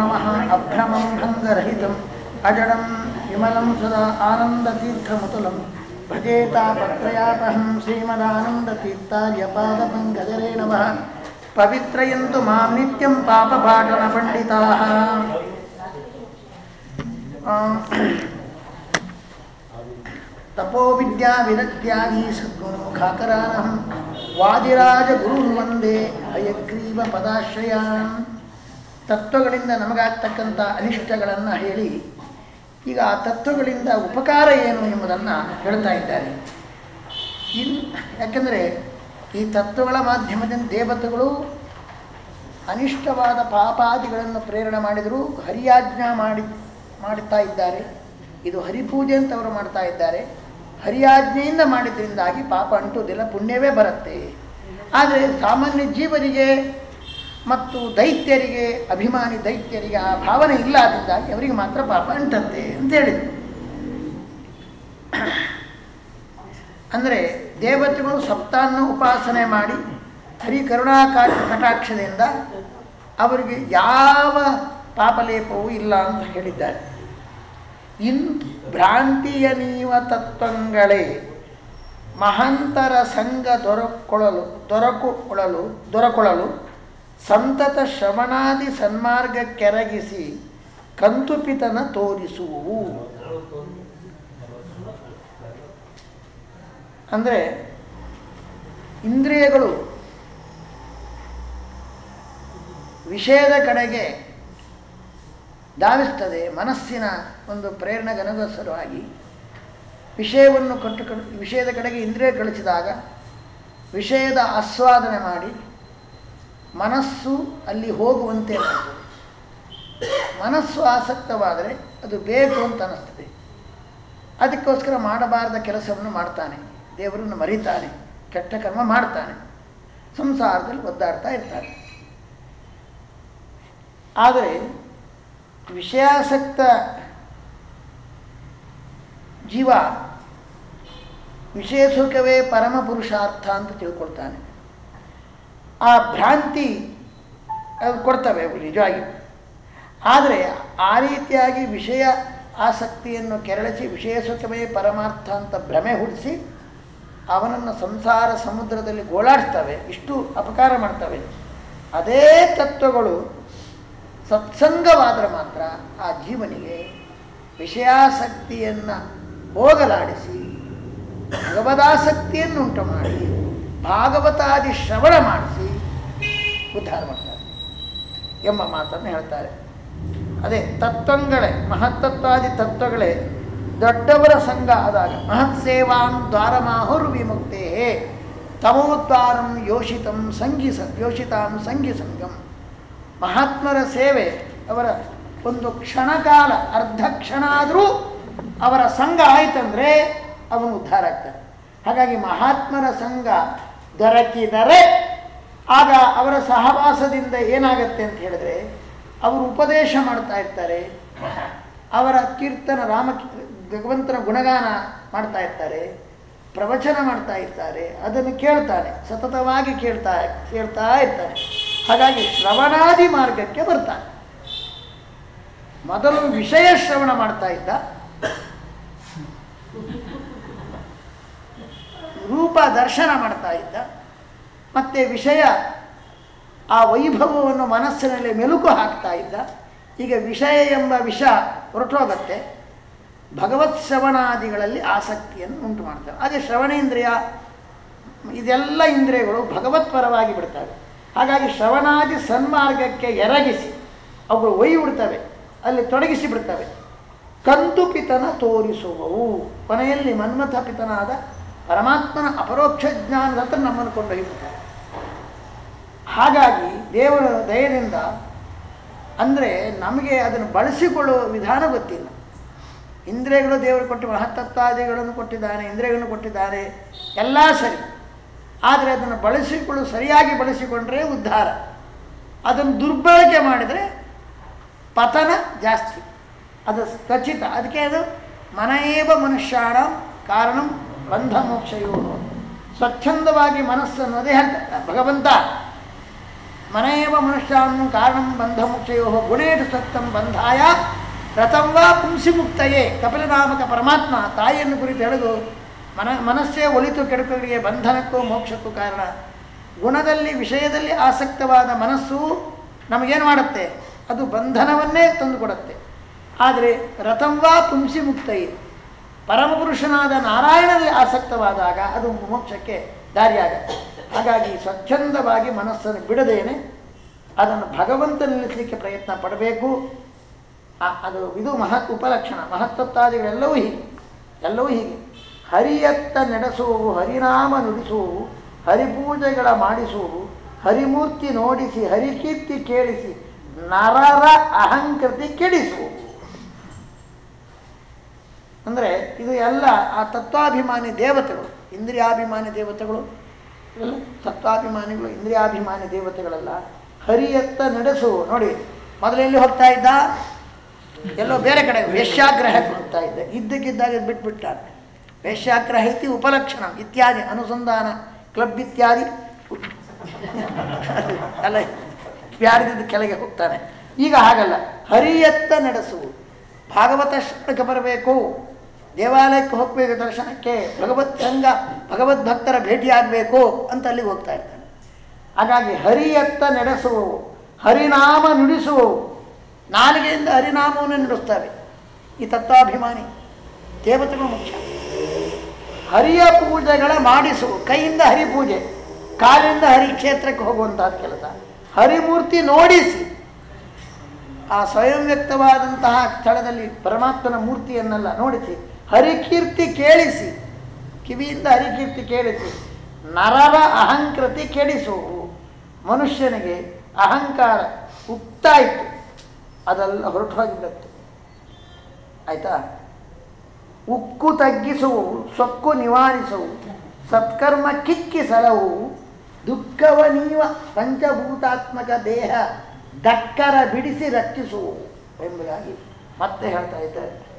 नमः। अभ्रमं भङ्गरहितम् अजडं विमलं सदा आनन्दतीर्थमुतुलं भजेतापत्रयापहं पत्रयापहं नमः। पवित्रयन्तु मां नित्यं पापपाटनपण्डिताः तपोविद्याविदत्यानि सद्गुणोखाकरानहं वाजिराजगुरु वन्दे अयग्रीवपदाश्रयान् ತತ್ವಗಳಿಂದ ನಮಗಾಗ್ತಕ್ಕಂಥ ಅನಿಷ್ಟಗಳನ್ನು ಹೇಳಿ, ಈಗ ಆ ತತ್ವಗಳಿಂದ ಉಪಕಾರ ಏನು ಎಂಬುದನ್ನು ಹೇಳ್ತಾ ಇದ್ದಾರೆ. ಇನ್, ಯಾಕೆಂದರೆ ಈ ತತ್ವಗಳ ಮಾಧ್ಯಮದಿಂದ ದೇವತೆಗಳು ಅನಿಷ್ಟವಾದ ಪಾಪಾದಿಗಳನ್ನು ಪ್ರೇರಣೆ ಮಾಡಿದರೂ ಹರಿಯಾಜ್ಞಾ ಮಾಡಿ ಮಾಡುತ್ತಾ ಇದ್ದಾರೆ. ಇದು ಹರಿಪೂಜೆ ಅಂತ ಅವರು ಮಾಡ್ತಾ ಇದ್ದಾರೆ. ಹರಿಯಾಜ್ಞೆಯಿಂದ ಮಾಡಿದ್ರಿಂದಾಗಿ ಪಾಪ ಅಂಟುವುದಿಲ್ಲ ಪುಣ್ಯವೇ ಬರುತ್ತೆ. ಆದರೆ ಸಾಮಾನ್ಯ ಜೀವರಿಗೆ ಮತ್ತು ದೈತ್ಯರಿಗೆ, ಅಭಿಮಾನಿ ದೈತ್ಯರಿಗೆ ಆ ಭಾವನೆ ಇಲ್ಲದಿಂದಾಗಿ ಅವರಿಗೆ ಮಾತ್ರ ಪಾಪ ಅಂಟತ್ತೆ ಅಂತ ಹೇಳಿದರು. ಅಂದರೆ ದೇವತೆಗಳು ಸಪ್ತಾನ್ನ ಉಪಾಸನೆ ಮಾಡಿ ಹರಿ ಕರುಣಾಕಾ ಕಟಾಕ್ಷದಿಂದ ಅವರಿಗೆ ಯಾವ ಪಾಪಲೇಪವೂ ಇಲ್ಲ ಅಂತ ಹೇಳಿದ್ದಾರೆ. ಇನ್ನು ಭ್ರಾಂತಿಯ ನೀವ ತತ್ವಗಳೇ, ಮಹಾಂತರ ಸಂಘ ದೊರಕೊಳ್ಳಲು ದೊರಕುಕೊಳ್ಳಲು ದೊರಕೊಳ್ಳಲು ಸಂತತ ಶ್ರವಣಾದಿ ಸನ್ಮಾರ್ಗ ಕೆರಗಿಸಿ ಕಂತುಪಿತನ ತೋರಿಸುವು ಅಂದರೆ ಇಂದ್ರಿಯಗಳು ವಿಷಯದ ಕಡೆಗೆ ಧಾವಿಸ್ತದೆ, ಮನಸ್ಸಿನ ಒಂದು ಪ್ರೇರಣೆಗನುಗೋಸ್ಕರವಾಗಿ ವಿಷಯವನ್ನು ಕಟ್ಟು ವಿಷಯದ ಕಡೆಗೆ ಇಂದ್ರಿಯ ಕಳಿಸಿದಾಗ ವಿಷಯದ ಆಸ್ವಾದನೆ ಮಾಡಿ ಮನಸ್ಸು ಅಲ್ಲಿ ಹೋಗುವಂತೆ ಮಾಡ್ತದೆ ಮನಸ್ಸು ಆಸಕ್ತವಾದರೆ ಅದು ಬೇಕು ಅಂತ ಅನ್ನಿಸ್ತದೆ. ಅದಕ್ಕೋಸ್ಕರ ಮಾಡಬಾರದ ಕೆಲಸವನ್ನು ಮಾಡ್ತಾನೆ. ದೇವರನ್ನು ಮರಿತಾನೆ. ಕೆಟ್ಟ ಕರ್ಮ ಮಾಡ್ತಾನೆ. ಸಂಸಾರದಲ್ಲಿ ಒದ್ದಾಡ್ತಾ ಇರ್ತಾನೆ. ಆದರೆ ವಿಷಯಾಸಕ್ತ ಜೀವ ವಿಷಯ ಸುಖವೇ ಪರಮ ಪುರುಷಾರ್ಥ ಅಂತ ತಿಳ್ಕೊಳ್ತಾನೆ. ಆ ಭ್ರಾಂತಿ ಅದು ಕೊಡ್ತವೆ ನಿಜವಾಗಿ. ಆದರೆ ಆ ರೀತಿಯಾಗಿ ವಿಷಯ ಆಸಕ್ತಿಯನ್ನು ಕೆರಳಿಸಿ, ವಿಷಯ ಸುಖವೇ ಪರಮಾರ್ಥ ಅಂತ ಭ್ರಮೆ ಹುಡಿಸಿ ಅವನನ್ನು ಸಂಸಾರ ಸಮುದ್ರದಲ್ಲಿ ಗೋಳಾಡ್ತವೆ, ಇಷ್ಟು ಅಪಕಾರ ಮಾಡ್ತವೆ. ಅದೇ ತತ್ವಗಳು ಸತ್ಸಂಗವಾದರೆ ಮಾತ್ರ ಆ ಜೀವನಿಗೆ ವಿಷಯಾಸಕ್ತಿಯನ್ನು ಹೋಗಲಾಡಿಸಿ, ಭಗವದಾಸಕ್ತಿಯನ್ನುಂಟು ಮಾಡಿ, ಭಾಗವತಾದಿ ಶ್ರವಣ ಮಾಡಿಸಿ ಉದ್ಧಾರ ಮಾಡ್ತಾರೆ ಎಂಬ ಮಾತನ್ನು ಹೇಳ್ತಾರೆ. ಅದೇ ತತ್ವಗಳೇ, ಮಹತ್ತತ್ವಾದಿ ತತ್ವಗಳೇ ದೊಡ್ಡವರ ಸಂಘ ಆದಾಗ ಮಹತ್ ಸೇವಾಂ ದ್ವಾರಮಾಹುರ್ ವಿಮುಕ್ತೇ ತಮೋದ್ವಾರಂ ಯೋಷಿತಂ ಸಂಘಿ ಯೋಷಿತಾಂ ಸಂಘಿ ಸಂಗಂ ಮಹಾತ್ಮರ ಸೇವೆ ಅವರ ಒಂದು ಕ್ಷಣಕಾಲ, ಅರ್ಧ ಕ್ಷಣ ಆದರೂ ಅವರ ಸಂಘ ಆಯ್ತಂದರೆ ಅವನು ಉದ್ಧಾರ ಆಗ್ತಾನೆ. ಹಾಗಾಗಿ ಮಹಾತ್ಮರ ಸಂಘ ದೊರಕಿದರೆ ಆಗ ಅವರ ಸಹವಾಸದಿಂದ ಏನಾಗತ್ತೆ ಅಂತ ಹೇಳಿದ್ರೆ, ಅವರು ಉಪದೇಶ ಮಾಡ್ತಾ ಇರ್ತಾರೆ. ಅವರ ಕೀರ್ತನ ರಾಮ, ಭಗವಂತನ ಗುಣಗಾನ ಮಾಡ್ತಾ ಇರ್ತಾರೆ. ಪ್ರವಚನ ಮಾಡ್ತಾ ಇರ್ತಾರೆ. ಅದನ್ನು ಕೇಳ್ತಾನೆ. ಸತತವಾಗಿ ಕೇಳ್ತಾ ಕೇಳ್ತಾ ಇರ್ತಾನೆ. ಹಾಗಾಗಿ ಶ್ರವಣಾದಿ ಮಾರ್ಗಕ್ಕೆ ಬರ್ತಾನೆ. ಮೊದಲು ವಿಷಯ ಶ್ರವಣ ಮಾಡ್ತಾ ಇದ್ದ. ರೂಪ ದರ್ಶನ ಮಾಡ್ತಾ ಇದ್ದ. ಮತ್ತು ವಿಷಯ ಆ ವೈಭವವನ್ನು ಮನಸ್ಸಿನಲ್ಲಿ ಮೆಲುಕು ಹಾಕ್ತಾ ಇದ್ದ. ಈಗ ವಿಷಯ ಎಂಬ ವಿಷ ಹೊರಟೋಗತ್ತೆ. ಭಗವತ್ ಶ್ರವಣಾದಿಗಳಲ್ಲಿ ಆಸಕ್ತಿಯನ್ನು ಉಂಟು ಮಾಡ್ತವೆ. ಅದೇ ಶ್ರವಣೇಂದ್ರಿಯ, ಇದೆಲ್ಲ ಇಂದ್ರಿಯಗಳು ಭಗವತ್ ಪರವಾಗಿ ಬಿಡ್ತವೆ. ಹಾಗಾಗಿ ಶ್ರವಣಾದಿ ಸನ್ಮಾರ್ಗಕ್ಕೆ ಎರಗಿಸಿ ಅವುಗಳು ಒಯ್ಯಿ ಬಿಡ್ತವೆ ಅಲ್ಲಿ ತೊಡಗಿಸಿ ಬಿಡ್ತವೆ. ಕಂದು ಪಿತನ ತೋರಿಸುವವು. ಕೊನೆಯಲ್ಲಿ ಮನ್ಮಥ ಪಿತನಾದ ಪರಮಾತ್ಮನ ಅಪರೋಕ್ಷ ಜ್ಞಾನದ ನಮ್ಮನ್ನು ಕೊಂಡೊಯ್ಯುತ್ತಾರೆ. ಹಾಗಾಗಿ ದೇವರ ದಯದಿಂದ ಅಂದರೆ ನಮಗೆ ಅದನ್ನು ಬಳಸಿಕೊಳ್ಳುವ ವಿಧಾನ ಗೊತ್ತಿಲ್ಲ. ಇಂದ್ರಿಯಗಳು ದೇವರು ಕೊಟ್ಟು ಮಹತ್ತತ್ವಾದಿಗಳನ್ನು ಕೊಟ್ಟಿದ್ದಾನೆ ಇಂದ್ರಿಯಗಳನ್ನು ಕೊಟ್ಟಿದ್ದಾನೆ ಎಲ್ಲ ಸರಿ. ಆದರೆ ಅದನ್ನು ಬಳಸಿಕೊಳ್ಳು ಸರಿಯಾಗಿ ಬಳಸಿಕೊಂಡ್ರೆ ಉದ್ಧಾರ. ಅದನ್ನು ದುರ್ಬಳಕೆ ಮಾಡಿದರೆ ಪತನ ಜಾಸ್ತಿ. ಅದು ಖಚಿತ ಅದಕ್ಕೆ ಅದು ಮನೆಯೇವ ಮನುಷ್ಯಾಣ ಕಾರಣ ಬಂಧ ಮೋಕ್ಷಯೋ ಸ್ವಚ್ಛಂದವಾಗಿ ಮನಸ್ಸನ್ನು ಅದೇ ಭಗವಂತ ಮನೆಯವ ಮನುಷ್ಯಾನ್ ಕಾರಣಂ ಬಂಧ ಮುಕ್ಷಯೋ ಸತ್ತಂ ಬಂಧಾಯ. ರಥಂವಾ ಪುಂಸಿ ಮುಕ್ತಯೇ ಕಪಿಲನಾಮಕ ಪರಮಾತ್ಮ ತಾಯಿಯನ್ನು ಕುರಿತು ಹೇಳಿದು, ಮನ, ಮನಸ್ಸೇ ಒಲಿತು ಕೆಡುಕಗಳಿಗೆ ಬಂಧನಕ್ಕೂ ಮೋಕ್ಷಕ್ಕೂ ಕಾರಣ. ಗುಣದಲ್ಲಿ, ವಿಷಯದಲ್ಲಿ ಆಸಕ್ತವಾದ ಮನಸ್ಸು ನಮಗೇನು ಮಾಡುತ್ತೆ? ಅದು ಬಂಧನವನ್ನೇ ತಂದುಕೊಡುತ್ತೆ. ಆದರೆ ರಥಂವಾ ಪುಂಸಿ ಮುಕ್ತಯೇ ಪರಮಪುರುಷನಾದ ನಾರಾಯಣನಲ್ಲಿ ಆಸಕ್ತವಾದಾಗ ಅದು ಮೋಕ್ಷಕ್ಕೆ ದಾರಿಯಾಗತ್ತೆ. ಹಾಗಾಗಿ ಸ್ವಚ್ಛಂದವಾಗಿ ಮನಸ್ಸನ್ನು ಬಿಡದೇನೆ, ಅದನ್ನು ಭಗವಂತ ನಿಲ್ಲಿಸಲಿಕ್ಕೆ ಪ್ರಯತ್ನ ಪಡಬೇಕು. ಅದು, ಇದು ಮಹತ್ ಉಪಲಕ್ಷಣ. ಮಹತ್ತತ್ವಾದಿಗಳೆಲ್ಲವೂ ಹೀಗೆ. ಎಲ್ಲವೂ ಹೀಗೆ. ಹರಿಯತ್ತ ನಡೆಸುವು ಹರಿನಾಮ ನುಡಿಸುವು ಹರಿಪೂಜೆಗಳ ಮಾಡಿಸುವು ಹರಿಮೂರ್ತಿ ನೋಡಿಸಿ, ಹರಿಕೀರ್ತಿ ಕೇಳಿಸಿ, ನರರ ಅಹಂಕೃತಿ ಕೆಡಿಸುವು ಅಂದರೆ, ಇದು ಎಲ್ಲ ಆ ತತ್ವಾಭಿಮಾನಿ ದೇವತೆಗಳು, ಇಂದ್ರಿಯಾಭಿಮಾನಿ ದೇವತೆಗಳು ಇವೆಲ್ಲ ಸತ್ವಾಭಿಮಾನಿಗಳು, ಇಂದ್ರಿಯಾಭಿಮಾನಿ ದೇವತೆಗಳೆಲ್ಲ ಹರಿಯತ್ತ ನಡೆಸು. ನೋಡಿ ಮೊದಲೆಲ್ಲಿ ಹೋಗ್ತಾ ಇದ್ದ? ಎಲ್ಲೋ ಬೇರೆ ಕಡೆ ವೇಶ್ಯಾಗ್ರಹಕ್ಕೆ ಹೋಗ್ತಾ ಇದ್ದೆ. ಇದ್ದಕ್ಕಿದ್ದಾಗ ಇದ್ ಬಿಟ್ಬಿಟ್ಟಾನೆ ವೇಶ್ಯಾಗ್ರಹ ಇತಿ ಉಪಲಕ್ಷಣ, ಇತ್ಯಾದಿ, ಅನುಸಂಧಾನ, ಕ್ಲಬ್ ಇತ್ಯಾದಿ. ಅಲ್ಲ ಯಾರಿದ್ದು ಕೆಳಗೆ ಹೋಗ್ತಾನೆ. ಈಗ ಹಾಗಲ್ಲ. ಹರಿಯತ್ತ ನಡೆಸು. ಭಾಗವತ ಶ್ರವಣಕ್ಕೆ ಬರಬೇಕು. ದೇವಾಲಯಕ್ಕೆ ಹೋಗಬೇಕು ದರ್ಶನಕ್ಕೆ, ಭಗವತ್ ಸಂಘ ಭಗವದ್ ಭಕ್ತರ ಭೇಟಿಯಾಗಬೇಕು ಅಂತ ಅಲ್ಲಿಗೆ ಹೋಗ್ತಾ ಇರ್ತಾನೆ. ಹಾಗಾಗಿ ಹರಿಯತ್ತ ನಡೆಸುವವು, ಹರಿನಾಮ ನುಡಿಸುವವು. ನಾಲಿಗೆಯಿಂದ ಹರಿನಾಮವನ್ನು ನುಡಿಸ್ತಾರೆ. ಈ ತತ್ವಾಭಿಮಾನಿ, ದೇವತೆಗಳು ಮುಖ್ಯ. ಹರಿಯ ಪೂಜೆಗಳ ಮಾಡಿಸು ಕೈಯಿಂದ ಹರಿ ಪೂಜೆ ಕಾಲಿಂದ ಹರಿ ಕ್ಷೇತ್ರಕ್ಕೆ ಹೋಗುವಂತಹ ಕೆಲಸ. ಹರಿಮೂರ್ತಿ ನೋಡಿಸಿ, ಆ ಸ್ವಯಂ ವ್ಯಕ್ತವಾದಂತಹ ಸ್ಥಳದಲ್ಲಿ ಪರಮಾತ್ಮನ ಮೂರ್ತಿಯನ್ನೆಲ್ಲ ನೋಡಿಸಿ ಹರಿಕೀರ್ತಿ ಕೇಳಿಸಿ, ಕಿವಿಯಿಂದ ಹರಿಕೀರ್ತಿ ಕೇಳಿಸಿ, ನರರ ಅಹಂಕೃತಿ ಕೆಡಿಸುವು ಮನುಷ್ಯನಿಗೆ ಅಹಂಕಾರ ಉಕ್ತಾಯಿತು, ಅದೆಲ್ಲ ಹೊರಟು ಹೋಗಿಬಿಡುತ್ತೆ. ಆಯಿತಾ? ಉಕ್ಕು ತಗ್ಗಿಸುವು, ಸೊಕ್ಕು ನಿವಾರಿಸುವು, ಸತ್ಕರ್ಮ ಕಿಕ್ಕಿ ಸಲವು ದುಃಖವ ನೀವ ಪಂಚಭೂತಾತ್ಮಕ ದೇಹ ದಕ್ಕರ ಬಿಡಿಸಿ ರಕ್ಷಿಸುವು ಎಂಬುದಾಗಿ ಮತ್ತೆ ಹೇಳ್ತಾ ಇದ್ದಾರೆ.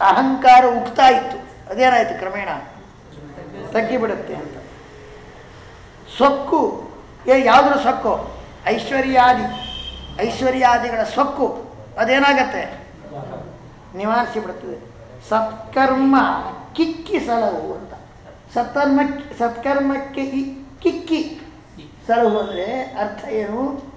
ಅಹಂಕಾರ ಉಕ್ತಾ ಇತ್ತು. ಅದೇನಾಯಿತು ಕ್ರಮೇಣ? ತಗ್ಗಿಬಿಡುತ್ತೆ ಅಂತ. ಸೊಕ್ಕು. ಏ, ಯಾವುದ್ರ ಸೊಕ್ಕು? ಐಶ್ವರ್ಯಾದಿ. ಐಶ್ವರ್ಯಾದಿಗಳ ಸೊಕ್ಕು. ಅದೇನಾಗತ್ತೆ? ನಿವಾರಿಸಿ ಬಿಡುತ್ತದೆ. ಸತ್ಕರ್ಮ ಕಿಕ್ಕಿ ಸಲಹು ಅಂತ. ಸತ್ಕರ್ಮ ಸತ್ಕರ್ಮಕ್ಕೆ ಕಿಕ್ಕಿ. ಸಲಹು ಅಂದರೆ ಅರ್ಥ ಏನು?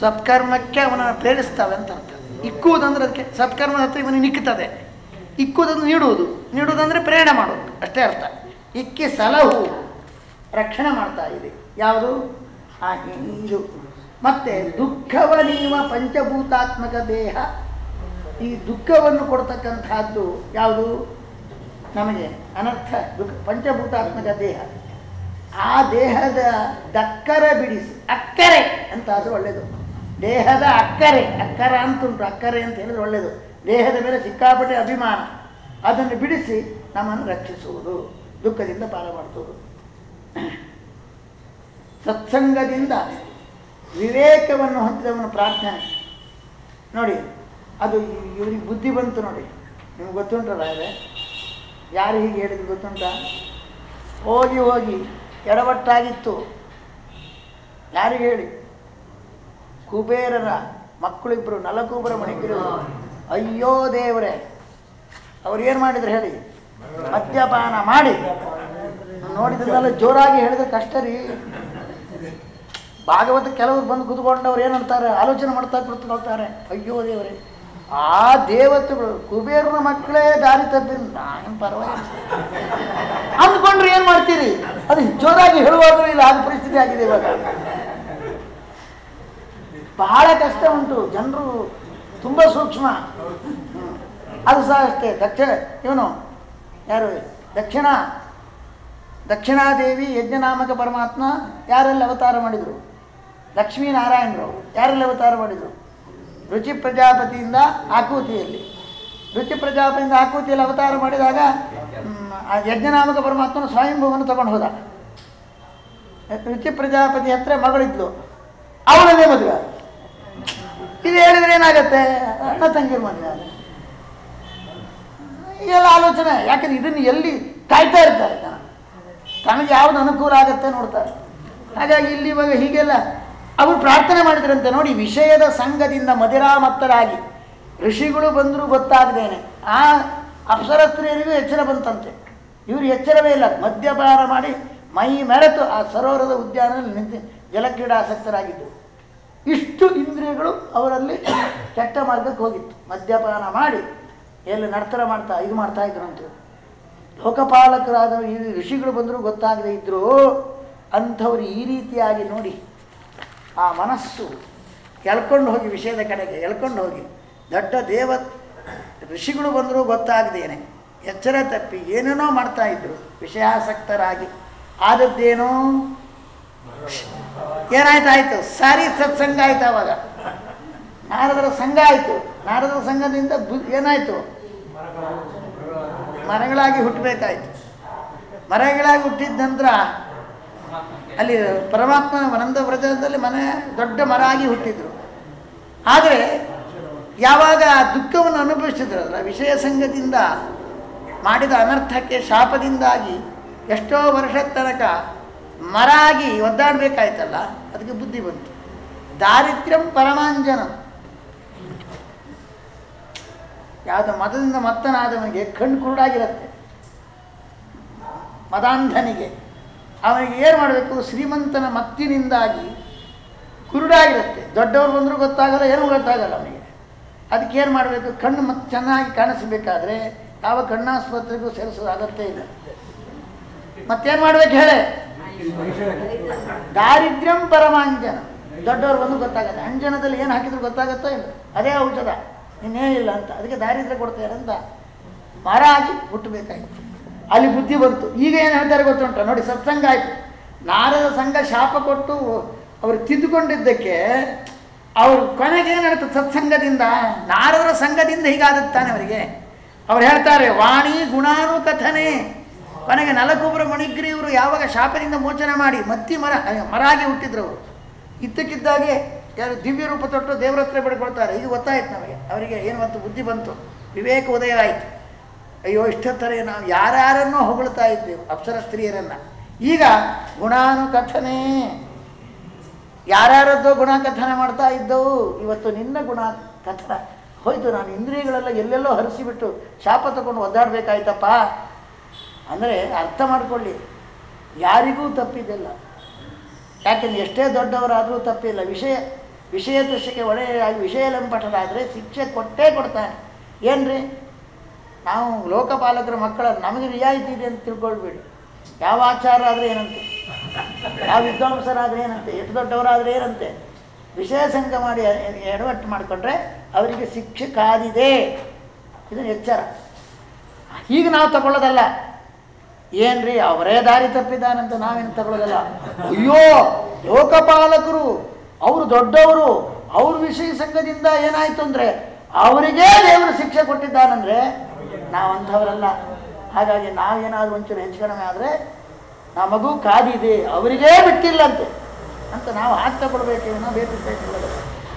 ಸತ್ಕರ್ಮಕ್ಕೆ ಅವನ ಪ್ರೇರಿಸ್ತಾವೆ ಅಂತ ಅರ್ಥ. ಇಕ್ಕುವುದಂದ್ರೆ ಅದಕ್ಕೆ ಸತ್ಕರ್ಮದ ಹತ್ರ ಇವನು ನಿಕ್ಕುತ್ತದೆ ಇಕ್ಕುವುದನ್ನು ನೀಡುವುದು. ನೀಡುವುದಂದ್ರೆ ಪ್ರೇರಣೆ ಮಾಡುವುದು. ಅಷ್ಟೇ ಅರ್ಥ. ಇಕ್ಕಿ ಸಲಹು ರಕ್ಷಣೆ ಮಾಡ್ತಾ ಇದೆ ಯಾವುದು? ಆ ಇದು ಮತ್ತೆ ದುಃಖವ ನೀವ ಪಂಚಭೂತಾತ್ಮಕ ದೇಹ. ಈ ದುಃಖವನ್ನು ಕೊಡ್ತಕ್ಕಂಥದ್ದು ಯಾವುದು? ನಮಗೆ ಅನರ್ಥ. ದುಃಖ, ಪಂಚಭೂತಾತ್ಮಕ ದೇಹ. ಆ ದೇಹದ ದಕ್ಕರ ಬಿಡಿಸಿ. ಅಕ್ಕರೆ ಅಂತ ಒಳ್ಳೆಯದು ದೇಹದ ಅಕ್ಕರೆ, ಅಕ್ಕರ ಅಂತುಂಟು, ಅಕ್ಕರೆ ಅಂತ ಹೇಳಿದ್ರೆ ಒಳ್ಳೆಯದು ದೇಹದ ಮೇಲೆ ಸಿಕ್ಕಾಪಟ್ಟೆ ಅಭಿಮಾನ. ಅದನ್ನು ಬಿಡಿಸಿ ನಮ್ಮನ್ನು ರಕ್ಷಿಸುವುದು, ದುಃಖದಿಂದ ಪಾರ ಮಾಡಿಸುವುದು ಸತ್ಸಂಗದಿಂದ ವಿವೇಕವನ್ನು ಹೊಂದಿದವನು ಪ್ರಾರ್ಥನೆ ನೋಡಿ, ಅದು ಇವರಿಗೆ ಬುದ್ಧಿ ಬಂತು ನೋಡಿ. ನಿಮ್ಗೆ ಗೊತ್ತುಂಟಲ್ಲ ಅದೇ ಯಾರು ಹೀಗೆ ಹೇಳಿದ್ರು ಗೊತ್ತುಂಟ? ಹೋಗಿ ಹೋಗಿ ಎಡವಟ್ಟಾಗಿತ್ತು. ಯಾರಿಗೆ ಹೇಳಿ? ಕುಬೇರರ ಮಕ್ಕಳಿಬ್ಬರು ನಲಕೂಬರ ಮಣಿಗಿರು ಅಯ್ಯೋ ದೇವರೇ, ಅವ್ರು ಏನು ಮಾಡಿದ್ರು ಹೇಳಿ? ಮದ್ಯಪಾನ ಮಾಡಿ. ನೋಡಿದ್ರಲ್ಲ ಜೋರಾಗಿ ಹೇಳಿದ್ರೆ ಕಷ್ಟ ರೀ. ಭಾಗವತ ಕೆಲವರು ಬಂದು ಕುತ್ಕೊಂಡವ್ರು ಏನಂತಾರೆ ಆಲೋಚನೆ ಮಾಡ್ತಾ ಕುಳಿತುಕೊಳ್ತಾರೆ ಅಯ್ಯೋ ದೇವರೇ, ಆ ದೇವತೆಗಳು ಕುಬೇರನ ಮಕ್ಕಳೇ ದಾರಿ ತಪ್ಪಿ ನಾನು ಪರವಾಗಿಲ್ಲ. ಅಂದ್ಕೊಂಡ್ರೆ ಏನು ಮಾಡ್ತೀರಿ? ಅದು ಜೋರಾಗಿ ಹೇಳುವಾಗಲೂ ಇಲ್ಲ ಆದ ಪರಿಸ್ಥಿತಿ ಆಗಿದೆ ಇವಾಗ. ಬಹಳ ಕಷ್ಟ ಉಂಟು. ಜನರು ತುಂಬ ಸೂಕ್ಷ್ಮ. ಅದು ಸಹ ಅಷ್ಟೇ. ದಕ್ಷಿಣ, ಇವನು ಯಾರು? ದಕ್ಷಿಣ. ದಕ್ಷಿಣಾದೇವಿ ಯಜ್ಞನಾಮಕ ಪರಮಾತ್ಮ ಯಾರೆಲ್ಲ ಅವತಾರ ಮಾಡಿದರು? ಲಕ್ಷ್ಮೀನಾರಾಯಣರು. ಯಾರೆಲ್ಲ ಅವತಾರ ಮಾಡಿದರು? ರುಚಿ ಪ್ರಜಾಪತಿಯಿಂದ ಆಕೃತಿಯಲ್ಲಿ. ರುಚಿ ಪ್ರಜಾಪತಿಯಿಂದ ಆಕೃತಿಯಲ್ಲಿ ಅವತಾರ ಮಾಡಿದಾಗ ಆ ಯಜ್ಞನಾಮಕ ಪರಮಾತ್ಮನ ಸ್ವಯಂಭೂವನ್ನು ತಗೊಂಡು ಹೋದ. ರುಚಿ ಪ್ರಜಾಪತಿ ಹತ್ರ ಮಗಳಿದ್ಲು. ಅವಳನ್ನೇ ಮದುವೆ. ಇದು ಹೇಳಿದ್ರೆ ಏನಾಗತ್ತೆ? ಅಣ್ಣ ತಂಗಿರ್ ಮದುವೆ ಎಲ್ಲ ಆಲೋಚನೆ. ಯಾಕಂದ್ರೆ ಇದನ್ನು ಎಲ್ಲಿ ಕಾಯ್ತಾ ಇರ್ತಾರೆ ತನಗೆ ಯಾವ್ದು ಅನುಕೂಲ ಆಗುತ್ತೆ ನೋಡ್ತಾರೆ. ಹಾಗಾಗಿ ಇಲ್ಲಿ ಇವಾಗ ಹೀಗೆಲ್ಲ ಅವರು ಪ್ರಾರ್ಥನೆ ಮಾಡಿದ್ರಂತೆ ನೋಡಿ, ವಿಷಯದ ಸಂಘದಿಂದ ಮದಿರಾಮತ್ತರಾಗಿ ಋಷಿಗಳು ಬಂದರೂ ಗೊತ್ತಾಗದೇನೆ. ಆ ಅಪ್ಸರ ಸ್ತ್ರೀಯರಿಗೂ ಎಚ್ಚರ ಬಂತಂತೆ. ಇವರು ಎಚ್ಚರವೇ ಇಲ್ಲ. ಮದ್ಯಪಾನ ಮಾಡಿ ಮೈ ಮೆರೆತು ಆ ಸರೋವರದ ಉದ್ಯಾನದಲ್ಲಿ ನಿಂತು ಜಲಕ್ರೀಡಾಸಕ್ತರಾಗಿದ್ದರು ಇಷ್ಟು ಇಂದ್ರಿಯಗಳು ಅವರಲ್ಲಿ ಕೆಟ್ಟ ಮಾರ್ಗಕ್ಕೆ ಹೋಗಿತ್ತು. ಮದ್ಯಪಾನ ಮಾಡಿ ಎಲ್ಲಿ ನರ್ತನ ಮಾಡ್ತಾ, ಇದು ಮಾಡ್ತಾ ಅಂತ ಲೋಕಪಾಲಕರಾದ ಈ ಋಷಿಗಳು ಬಂದರೂ ಗೊತ್ತಾಗದೇ ಇದ್ದರು ಅಂಥವ್ರು ಈ ರೀತಿಯಾಗಿ ನೋಡಿ ಆ ಮನಸ್ಸು ಎಳ್ಕೊಂಡು ಹೋಗಿ, ವಿಷಯದ ಕಡೆಗೆ ಎಳ್ಕೊಂಡು ಹೋಗಿ, ದೊಡ್ಡ ದೇವ ಋಷಿಗಳು ಬಂದರೂ ಗೊತ್ತಾಗದೇನೆ. ಎಚ್ಚರ ತಪ್ಪಿ ಏನೇನೋ ಮಾಡ್ತಾ ಇದ್ರು, ವಿಷಯಾಸಕ್ತರಾಗಿ. ಆದದ್ದೇನೋ ಏನಾಯ್ತಾಯ್ತು? ಸಾರಿ ಸತ್ಸಂಗ ಆಯ್ತು ಅವಾಗ. ನಾರದರ ಸಂಘ ಆಯಿತು. ನಾರದರ ಸಂಘದಿಂದ ಏನಾಯ್ತು ಏನಾಯಿತು? ಮರಗಳಾಗಿ ಹುಟ್ಟಬೇಕಾಯ್ತು. ಮರಗಳಾಗಿ ಹುಟ್ಟಿದ ನಂತರ ಅಲ್ಲಿ ಪರಮಾತ್ಮ ವನಂದ ವ್ರಜದಲ್ಲಿ ಮನೆ, ದೊಡ್ಡ ಮರ ಆಗಿ ಹುಟ್ಟಿದ್ರು. ಆದರೆ ಯಾವಾಗ ದುಃಖವನ್ನು ಅನುಭವಿಸಿದ್ರಲ್ಲ ವಿಷಯ ಸಂಘದಿಂದ ಮಾಡಿದ ಅನರ್ಥಕ್ಕೆ ಶಾಪದಿಂದಾಗಿ ಎಷ್ಟೋ ವರ್ಷದ ತನಕ ಮರ ಆಗಿ ಒದ್ದಾಡಬೇಕಾಯ್ತಲ್ಲ, ಅದಕ್ಕೆ ಬುದ್ಧಿ ಬಂತು. ದಾರಿದ್ರ್ಯಂ ಪರಮಾಂಜನ. ಯಾವುದೋ ಮತದಿಂದ ಮತ್ತನಾದವನಿಗೆ ಕಣ್ಣು ಕುರುಡಾಗಿರುತ್ತೆ. ಮದಾಂಧನಿಗೆ. ಅವನಿಗೆ ಏನು ಮಾಡಬೇಕು? ಶ್ರೀಮಂತನ ಮತ್ತಿನಿಂದಾಗಿ ಕುರುಡಾಗಿರುತ್ತೆ. ದೊಡ್ಡವರು ಬಂದರೂ ಗೊತ್ತಾಗಲ್ಲ, ಏನೂ ಗೊತ್ತಾಗಲ್ಲ ಅವನಿಗೆ. ಅದಕ್ಕೆ ಏನು ಮಾಡಬೇಕು? ಕಣ್ಣು ಮತ್ತೆ ಚೆನ್ನಾಗಿ ಕಾಣಿಸಬೇಕಾದ್ರೆ ಯಾವ ಕಣ್ಣಾಸ್ಪತ್ರೆಗೂ ಸೇರಿಸೋದು ಅಗತ್ಯ ಇಲ್ಲ. ಮತ್ತೇನು ಮಾಡ್ಬೇಕು ಹೇಳೆ? ದಾರಿದ್ರ್ಯಂ ಪರಮಾಂಜನ. ದೊಡ್ಡವರು ಬಂದು ಗೊತ್ತಾಗತ್ತೆ. ಅಂಜನದಲ್ಲಿ ಏನು ಹಾಕಿದ್ರು ಗೊತ್ತಾಗುತ್ತೋ ಇಲ್ಲ ಅದೇ ಔಷಧ. ಇನ್ನೇನಿಲ್ಲ ಅಂತ. ಅದಕ್ಕೆ ದಾರಿದ್ರ್ಯ ಕೊಡ್ತಾರೆ ಅಂತ ಮರ ಆಗಿ ಹುಟ್ಟಬೇಕಾಯ್ತು. ಅಲ್ಲಿ ಬುದ್ಧಿ ಬಂತು. ಈಗ ಏನು ಹೇಳ್ತಾರೆ ಗೊತ್ತುಂಟ? ನೋಡಿ, ಸತ್ಸಂಗ ಆಯಿತು. ನಾರದ ಸಂಘ ಶಾಪ ಕೊಟ್ಟು ಅವರು ತಿದ್ದುಕೊಂಡಿದ್ದಕ್ಕೆ ಅವ್ರು ಕೊನೆಗೆ ಏನು ಏನಾಯ್ತು ಸತ್ಸಂಗದಿಂದ? ನಾರದರ ಸಂಘದಿಂದ ಹೀಗಾದ್ತಾನೆ ಅವರಿಗೆ. ಅವ್ರು ಹೇಳ್ತಾರೆ, ವಾಣಿ ಗುಣಾನು ಕಥನೆ ಕೊನೆಗೆ ನಲಕುಬ್ರ ಮಣಿಗ್ರೀವರು ಯಾವಾಗ ಶಾಪದಿಂದ ಮೋಚನೆ ಮಾಡಿ ಮತ್ತಿ ಮರ ಮರ ಆಗಿ ಹುಟ್ಟಿದ್ರು ಅವರು. ಇದ್ದಕ್ಕಿದ್ದಾಗೆ ಯಾರು ದಿವ್ಯ ರೂಪ ತೊಟ್ಟು ದೇವರ ಹತ್ರ ಬಿಡ್ಕೊಳ್ತಾರೆ ಇದು ಗೊತ್ತಾಯ್ತು ನಮಗೆ. ಅವರಿಗೆ ಏನು ಬಂತು? ಬುದ್ಧಿ ಬಂತು. ವಿವೇಕ ಉದಯ ಆಯಿತು ಅಯ್ಯೋ, ಇಷ್ಟೊತ್ತರೆ ನಾವು ಯಾರ್ಯಾರನ್ನೋ ಹೊಗಳ್ತಾ ಇದ್ದೇವೆ ಅಪ್ಸರ ಸ್ತ್ರೀಯರನ್ನು ಈಗ ಗುಣಾನುಕಥನೆ. ಯಾರ್ಯಾರದ್ದೋ ಗುಣ ಕಥನ ಮಾಡ್ತಾ ಇದ್ದವು. ಇವತ್ತು ನಿನ್ನ ಗುಣ ಕಥನ ಹೋಯ್ತು, ನಾನು ಇಂದ್ರಿಯಗಳೆಲ್ಲ ಎಲ್ಲೆಲ್ಲೋ ಹರಿಸಿಬಿಟ್ಟು ಶಾಪ ತಗೊಂಡು ಒದ್ದಾಡಬೇಕಾಯ್ತಪ್ಪ. ಅಂದರೆ ಅರ್ಥ ಮಾಡಿಕೊಳ್ಳಿ. ಯಾರಿಗೂ ತಪ್ಪಿದ್ದಿಲ್ಲ ಯಾಕೆಂದ್ರೆ ಎಷ್ಟೇ ದೊಡ್ಡವರಾದರೂ ತಪ್ಪಿಲ್ಲ. ವಿಷಯ ವಿಷಯ ದೃಶ್ಯಕ್ಕೆ ಒಳ್ಳೆಯಾಗಿ ವಿಷಯ ಲಂಪಟರಾದರೆ ಶಿಕ್ಷೆ ಕೊಟ್ಟೇ ಕೊಡ್ತಾನೆ ಏನ್ರಿ? ನಾವು ಲೋಕಪಾಲಕರ ಮಕ್ಕಳ ನಮಗೆ ರಿಯಾಯಿತಿ ಇದೆ ಅಂತ ತಿಳ್ಕೊಳ್ಬೇಡಿ. ಯಾವ ಆಚಾರ ಆದರೆ ಏನಂತೆ? ಯಾವ ವಿದ್ವಾಂಸರಾದರೆ ಏನಂತೆ? ಎಷ್ಟು ದೊಡ್ಡವರಾದರೆ ಏನಂತೆ? ವಿಷಯ ಸಂಘ ಮಾಡಿ ಎಡವಟ್ಟು ಮಾಡಿಕೊಂಡ್ರೆ ಅವರಿಗೆ ಶಿಕ್ಷೆ ಕಾದಿದೆ. ಇದನ್ನು ಎಚ್ಚರ. ಈಗ ನಾವು ತಗೊಳ್ಳೋದಲ್ಲ. ಏನ್ರಿ, ಅವರೇ ದಾರಿ ತಪ್ಪಿದ್ದಾನಂತ ನಾವೇನು ತಗೊಳ್ಳೋದಲ್ಲ ಅಯ್ಯೋ, ಲೋಕಪಾಲಕರು, ಅವರು ದೊಡ್ಡವರು, ಅವ್ರ ವಿಷಯ ಸಂಘದಿಂದ ಏನಾಯ್ತು ಅಂದರೆ, ಅವರಿಗೇ ದೇವರು ಶಿಕ್ಷೆ ಕೊಟ್ಟಿದ್ದಾನಂದ್ರೆ ನಾವಂಥವರಲ್ಲ ಹಾಗಾಗಿ ನಾವೇನಾದರೂ ಒಂಚೂರು ಹೆಚ್ಚು ಕಡಿಮೆ ಆದರೆ ನಮಗೂ ಕಾದಿದೆ ಅವರಿಗೇ ಬಿಟ್ಟಿಲ್ಲಂತೆ ಅಂತ ನಾವು ಹಾಕಿ ತಗೊಳ್ಬೇಕೇನೋ ನಾವು ಬೇಕಿಲ್ಲ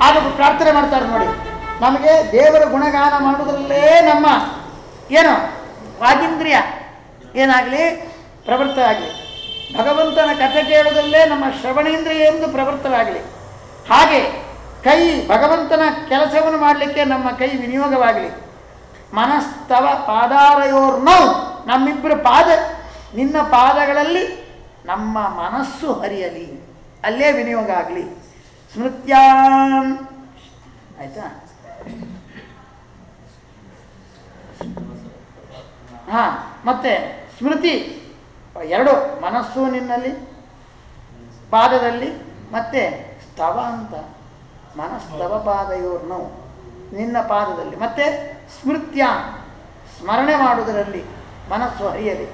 ಆಗ ಪ್ರಾರ್ಥನೆ ಮಾಡ್ತಾರೆ ನೋಡಿ. ನಮಗೆ ದೇವರ ಗುಣಗಾನ ಮಾಡುವುದರಲ್ಲೇ ನಮ್ಮ, ಏನು ವಾಗೀಂದ್ರಿಯ ಏನಾಗಲಿ? ಪ್ರವೃತ್ತ ಆಗಲಿ ಭಗವಂತನ ಕಥೆ ಕೇಳುವುದಲ್ಲೇ ನಮ್ಮ ಶ್ರವಣೇಂದ್ರಿಯ ಎಂದು ಪ್ರವೃತ್ತವಾಗಲಿ ಹಾಗೆ ಕೈ ಭಗವಂತನ ಕೆಲಸವನ್ನು ಮಾಡಲಿಕ್ಕೆ ನಮ್ಮ ಕೈ ವಿನಿಯೋಗವಾಗಲಿ. ಮನಸ್ತವ ಪಾದಾರಯೋರ್ನೋ ನಮ್ಮಿಬ್ಬರು ಪಾದ, ನಿನ್ನ ಪಾದಗಳಲ್ಲಿ ನಮ್ಮ ಮನಸ್ಸು ಹರಿಯಲಿ. ಅಲ್ಲೇ ವಿನಿಯೋಗ ಆಗಲಿ. ಸ್ಮೃತ್ಯಾನ್ ಆಯ್ತಾ? ಹಾಂ, ಮತ್ತೆ ಸ್ಮೃತಿ, ಎರಡು ಮನಸ್ಸು ನಿನ್ನಲ್ಲಿ, ಪಾದದಲ್ಲಿ, ಮತ್ತೆ ಸ್ತವ ಅಂತ. ಮನಸ್ತವ ಪಾದಯೋರ್ನೋ, ನಿನ್ನ ಪಾದದಲ್ಲಿ. ಮತ್ತೆ ಸ್ಮೃತ್ಯ, ಸ್ಮರಣೆ ಮಾಡುವುದರಲ್ಲಿ ಮನಸ್ಸು ಹರಿಯಲಿ.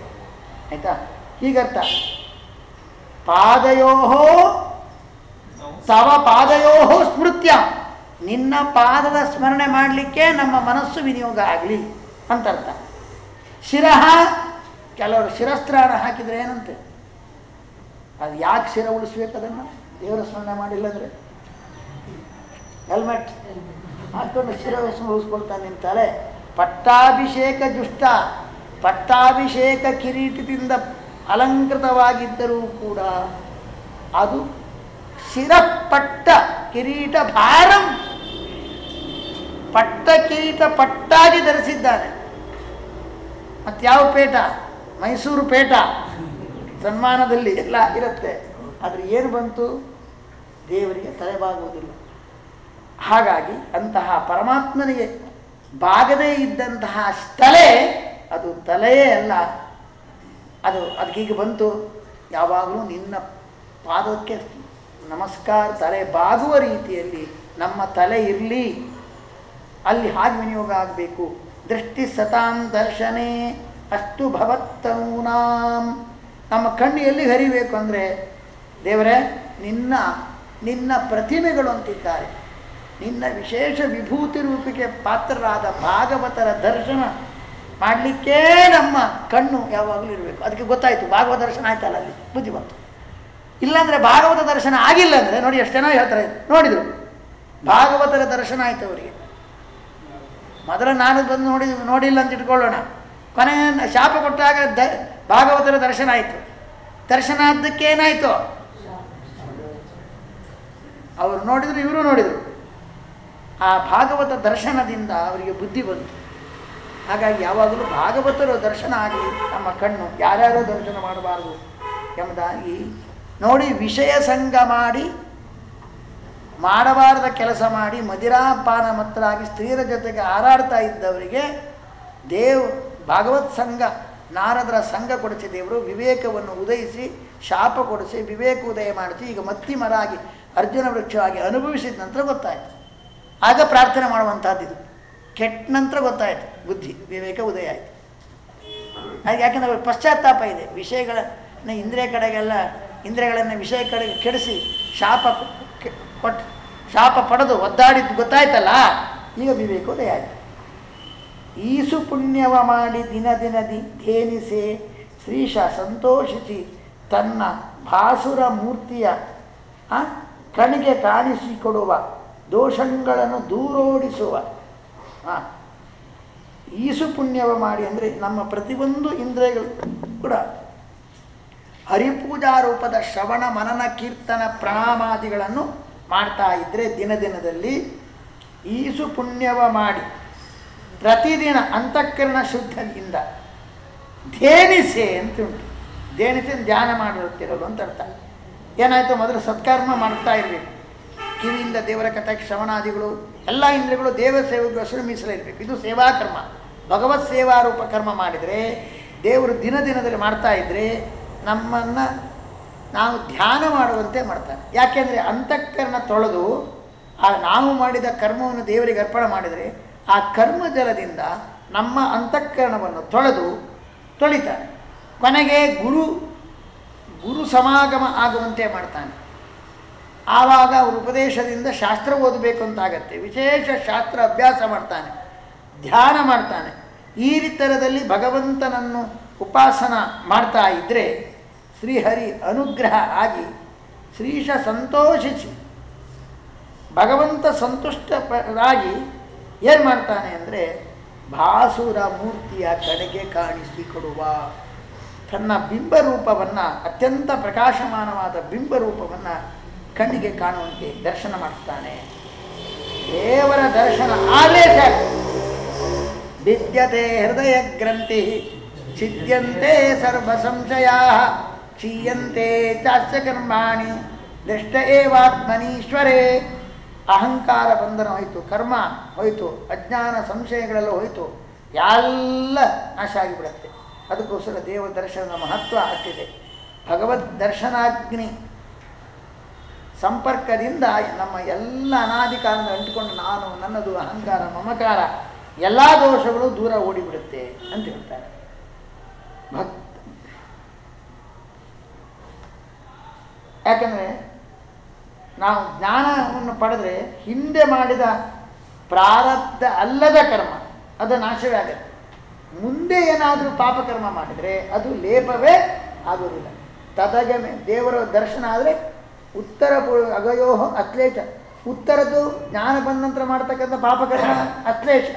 ಆಯ್ತಾ? ಹೀಗರ್ಥ ಪಾದಯೋ ತವ ಪಾದಯೋ ಸ್ಮೃತ್ಯ. ನಿನ್ನ ಪಾದದ ಸ್ಮರಣೆ ಮಾಡಲಿಕ್ಕೆ ನಮ್ಮ ಮನಸ್ಸು ವಿನಿಯೋಗ ಆಗಲಿ. ಅಂತ ಅರ್ಥ ಶಿರಃ ಕೆಲವರು ಶಿರಸ್ತ್ರಾನ ಹಾಕಿದರೆ ಏನಂತೆ? ಅದು ಯಾಕೆ ಶಿರ ಉಳಿಸ್ಬೇಕು ಅದನ್ನು? ದೇವರ ಸ್ಮರಣೆ ಮಾಡಿಲ್ಲ ಅಂದರೆ? ಹೆಲ್ಮೆಟ್ ಹಾಕೊಂಡು ಶಿರ ಉಳಿಸ್ಕೊಳ್ತಾನೆ ನಿಂತಾಳೆ ಪಟ್ಟಾಭಿಷೇಕ ದುಷ್ಟ. ಪಟ್ಟಾಭಿಷೇಕ ಕಿರೀಟದಿಂದ ಅಲಂಕೃತವಾಗಿದ್ದರೂ ಕೂಡ ಅದು ಶಿರಪಟ್ಟ ಕಿರೀಟ ಭಾರಂ. ಪಟ್ಟ ಕಿರೀಟ ಪಟ್ಟಾಗಿ ಧರಿಸಿದ್ದಾನೆ. ಮತ್ಯಾವ ಪೇಟ? ಮೈಸೂರು ಪೇಟ. ಸನ್ಮಾನದಲ್ಲಿ ಎಲ್ಲ ಇರುತ್ತೆ. ಆದರೆ ಏನು ಬಂತು? ದೇವರಿಗೆ ತಲೆಬಾಗುವುದಿಲ್ಲ. ಹಾಗಾಗಿ ಅಂತಹ ಪರಮಾತ್ಮನಿಗೆ ಬಾಗದೇ ಇದ್ದಂತಹ ತಲೆ, ಅದು ತಲೆಯೇ ಅಲ್ಲ. ಅದು ಅದಕ್ಕೀಗ ಬಂತು. ಯಾವಾಗಲೂ ನಿನ್ನ ಪಾದಕ್ಕೆ ನಮಸ್ಕಾರ, ತಲೆ ಬಾಗುವ ರೀತಿಯಲ್ಲಿ ನಮ್ಮ ತಲೆ ಇರಲಿ. ಅಲ್ಲಿ ಹಾಗೆ ವಿನಿಯೋಗ ಆಗಬೇಕು. ದೃಷ್ಟಿ ಸತಾಂ ದರ್ಶನೇ ಅಷ್ಟು ಭವತ್ತೂನಾಂ ನಮ್ಮ ಕಣ್ಣು ಎಲ್ಲಿ ಹರಿಬೇಕು ಅಂದರೆ, ದೇವರೇ, ನಿನ್ನ ನಿನ್ನ ಪ್ರತಿಮೆಗಳು ಅಂತಿದ್ದಾರೆ. ನಿನ್ನ ವಿಶೇಷ ವಿಭೂತಿ ರೂಪಿಗೆ ಪಾತ್ರರಾದ ಭಾಗವತರ ದರ್ಶನ ಮಾಡಲಿಕ್ಕೇ ನಮ್ಮ ಕಣ್ಣು ಯಾವಾಗಲೂ ಇರಬೇಕು. ಅದಕ್ಕೆ ಗೊತ್ತಾಯಿತು, ಭಾಗವತ ದರ್ಶನ ಆಯ್ತಲ್ಲ ಅಲ್ಲಿ? ಬುದ್ಧಿ ಬಂತು. ಇಲ್ಲಾಂದರೆ ಭಾಗವತ ದರ್ಶನ ಆಗಿಲ್ಲ ಅಂದರೆ, ನೋಡಿ ಎಷ್ಟು ಜನ ಹೇಳ್ತಾರೆ, ನೋಡಿದರು. ಭಾಗವತರ ದರ್ಶನ ಆಯಿತು ಅವರಿಗೆ. ಮೊದಲು ನಾನು ಬಂದು ನೋಡಿ ನೋಡಿಲ್ಲ ಅಂತ ಇಟ್ಕೊಳ್ಳೋಣ. ಕೊನೆ ಶಾಪ ಕೊಟ್ಟಾಗ ದ, ಭಾಗವತರ ದರ್ಶನ ಆಯಿತು. ದರ್ಶನ ಆದ್ದಕ್ಕೆ ಏನಾಯಿತು? ಅವರು ನೋಡಿದ್ರು, ಇವರು ನೋಡಿದರು. ಆ ಭಾಗವತ ದರ್ಶನದಿಂದ ಅವರಿಗೆ ಬುದ್ಧಿ ಬಂತು. ಹಾಗಾಗಿ ಯಾವಾಗಲೂ ಭಾಗವತರ ದರ್ಶನ ಆಗಲಿ, ನಮ್ಮ ಕಣ್ಣು ಯಾರ್ಯಾರೋ ದರ್ಶನ ಮಾಡಬಾರದು ಎಂಬುದಾಗಿ ನೋಡಿ ವಿಷಯ ಸಂಘ ಮಾಡಿ ಮಾಡಬಾರದ ಕೆಲಸ ಮಾಡಿ ಮದಿರಾಪಾನ ಮತ್ತರಾಗಿ ಸ್ತ್ರೀಯರ ಜೊತೆಗೆ ಹಾರಾಡ್ತಾ ಇದ್ದವರಿಗೆ ದೇವ್ ಭಾಗವತ್ ಸಂಘ, ನಾರದರ ಸಂಘ ಕೊಡಿಸಿ ದೇವರು ವಿವೇಕವನ್ನು ಉದಯಿಸಿ ಶಾಪ ಕೊಡಿಸಿ ವಿವೇಕ ಉದಯ ಮಾಡಿಸಿ ಈಗ ಮತ್ತಿ ಮರಾಗಿ ಅರ್ಜುನ ವೃಕ್ಷವಾಗಿ ಅನುಭವಿಸಿದ ನಂತರ ಗೊತ್ತಾಯಿತು. ಆಗ ಪ್ರಾರ್ಥನೆ ಮಾಡುವಂಥದ್ದು ಕೆಟ್ಟ ನಂತರ ಗೊತ್ತಾಯಿತು. ಬುದ್ಧಿ, ವಿವೇಕ ಉದಯ ಆಯಿತು. ಹಾಗೆ ಯಾಕೆಂದ್ರೆ ಪಶ್ಚಾತ್ತಾಪ ಇದೆ. ವಿಷಯಗಳನ್ನು ಇಂದ್ರಿಯ ಕಡೆಗೆಲ್ಲ, ಇಂದ್ರಿಯಗಳನ್ನು ವಿಷಯ ಕಡೆಗೆ ಕೆಡಿಸಿ ಶಾಪ ಕೊಟ್ಟು ಶಾಪ ಪಡೆದು ಒದ್ದಾಡಿದ್ದು ಗೊತ್ತಾಯ್ತಲ್ಲ? ಈಗ ವಿವೇಕೋದಯ ಆಯಿತು ಈಸು ಪುಣ್ಯವ ಮಾಡಿ ದಿನ ದಿನದಿ ಧೇನಿಸೆ ಶ್ರೀಶ ಸಂತೋಷಿಸಿ ತನ್ನ ಭಾಸುರ ಮೂರ್ತಿಯ ಕಣಿಗೆ ಕಾಣಿಸಿಕೊಡುವ ದೋಷಗಳನ್ನು ದೂರೋಡಿಸುವ. ಈಸು ಪುಣ್ಯವ ಮಾಡಿ ಅಂದರೆ ನಮ್ಮ ಪ್ರತಿಯೊಂದು ಇಂದ್ರಿಯಗಳು ಕೂಡ. ಹರಿಪೂಜಾ ರೂಪದ ಶ್ರವಣ, ಮನನ ಕೀರ್ತನ ಪ್ರಣಾಮಾದಿಗಳನ್ನು ಮಾಡ್ತಾ ಇದ್ದರೆ ದಿನ ದಿನದಲ್ಲಿ ಈಸು ಪುಣ್ಯವ ಮಾಡಿ ಪ್ರತಿದಿನ ಅಂತಃಕರಣ ಶುದ್ಧದಿಂದ ಧೇನಿಸೆ ಅಂತ ಉಂಟು. ಧೇನಿಸೆ ಧ್ಯಾನ ಮಾಡಿರುತ್ತಿರೋದು ಅಂತ ಅರ್ಥ. ಏನಾಯಿತು? ಮೊದಲು ಸತ್ಕರ್ಮ ಮಾಡ್ತಾ ಇರಬೇಕು. ಕಿವಿಯಿಂದ ದೇವರ ಕಥೆ, ಶ್ರವಣಾದಿಗಳು, ಎಲ್ಲ ಇಂದ್ರಿಯಗಳು ದೇವ ಹಸಿರು ಮೀಸಲಿರಬೇಕು ಇದು ಸೇವಾಕರ್ಮ. ಭಗವತ್ ಸೇವಾರೂಪ ಕರ್ಮ ಮಾಡಿದರೆ ದೇವರು ದಿನ ದಿನದಲ್ಲಿ ಮಾಡ್ತಾ ಇದ್ದರೆ ನಮ್ಮನ್ನು ನಾವು ಧ್ಯಾನ ಮಾಡುವಂತೆ ಮಾಡ್ತಾನೆ ಯಾಕೆಂದರೆ ಅಂತಃಕರಣ ತೊಳೆದು, ಆ ನಾವು ಮಾಡಿದ ಕರ್ಮವನ್ನು ದೇವರಿಗೆ ಅರ್ಪಣೆ ಮಾಡಿದರೆ, ಆ ಕರ್ಮ ಜಲದಿಂದ ನಮ್ಮ ಅಂತಃಕರಣವನ್ನು ತೊಳೆದು ತೊಳಿತಾನೆ ಕೊನೆಗೆ ಗುರು ಗುರು ಸಮಾಗಮ ಆಗುವಂತೆ ಮಾಡ್ತಾನೆ. ಆವಾಗ ಅವ್ರ ಉಪದೇಶದಿಂದ ಶಾಸ್ತ್ರ ಓದಬೇಕು ಅಂತಾಗತ್ತೆ ವಿಶೇಷ ಶಾಸ್ತ್ರ ಅಭ್ಯಾಸ ಮಾಡ್ತಾನೆ. ಧ್ಯಾನ ಮಾಡ್ತಾನೆ. ಈ ರೀತರದಲ್ಲಿ ಭಗವಂತನನ್ನು ಉಪಾಸನ ಮಾಡ್ತಾ ಇದ್ದರೆ ಶ್ರೀಹರಿ ಅನುಗ್ರಹ ಆಗಿ ಶ್ರೀಶ ಸಂತೋಷಿಸಿ ಭಗವಂತ ಸಂತುಷ್ಟರಾಗಿ ಏನು ಮಾಡ್ತಾನೆ ಅಂದರೆ ಭಾಸುರ ಮೂರ್ತಿಯ ಕಡೆಗೆ ಕಾಣಿಸಿಕೊಡುವ ತನ್ನ ಬಿಂಬರೂಪವನ್ನು ಅತ್ಯಂತ ಪ್ರಕಾಶಮಾನವಾದ ಬಿಂಬರೂಪವನ್ನು ಕಣ್ಣಿಗೆ ಕಾಣುವಂತೆ ದರ್ಶನ ಮಾಡ್ತಾನೆ. ದೇವರ ದರ್ಶನ ಸಾಕು ವಿದ್ಯತೆ ಹೃದಯ ಗ್ರಂಥಿ ಸಿದ್ಧಂತೆ ಸರ್ವ ಸಂಶಯ ಕ್ಷೀಯಂತೆ ಚಾಚ ಕರ್ಮಾಣಿ ದೃಷ್ಟ ಏವಾತ್ಮನೀಶ್ವರೇ. ಅಹಂಕಾರ ಬಂಧನ ಹೋಯಿತು, ಕರ್ಮ ಹೋಯಿತು, ಅಜ್ಞಾನ ಸಂಶಯಗಳೆಲ್ಲ ಹೋಯಿತು, ಎಲ್ಲ ನಾಶ ಆಗಿಬಿಡುತ್ತೆ. ಅದಕ್ಕೋಸ್ಕರ ದೇವ ದರ್ಶನದ ಮಹತ್ವ ಆಗ್ತಿದೆ ಭಗವದ್ ದರ್ಶನಾಗ್ನಿ ಸಂಪರ್ಕದಿಂದ ನಮ್ಮ ಎಲ್ಲ ಅನಾದಿ ಕಾಲದ ಅಂಟಿಕೊಂಡು ನಾನು ನನ್ನದು ಅಹಂಕಾರ, ಮಮಕಾರ, ಎಲ್ಲ ದೋಷಗಳು ದೂರ ಓಡಿಬಿಡುತ್ತೆ ಅಂತ ಹೇಳ್ತಾರೆ. ಭಕ್ತ ಯಾಕಂದರೆ ನಾವು ಜ್ಞಾನವನ್ನು ಪಡೆದ್ರೆ ಹಿಂದೆ ಮಾಡಿದ ಪ್ರಾರಬ್ಧ ಅಲ್ಲದ ಕರ್ಮ, ಅದು ನಾಶವೇ ಆಗುತ್ತೆ. ಮುಂದೆ ಏನಾದರೂ ಪಾಪಕರ್ಮ ಮಾಡಿದರೆ ಅದು ಲೇಪವೇ ಆಗುವುದಿಲ್ಲ. ತದಗಮೆ ದೇವರ ದರ್ಶನ ಆದರೆ ಉತ್ತರ ಅಗಯೋ ಅತ್ಲೇಷ ಉತ್ತರದ್ದು ಜ್ಞಾನ ಬಂದ ನಂತರ ಮಾಡ್ತಕ್ಕಂಥ ಪಾಪಕರ್ಮ ಅತ್ಲೇಷ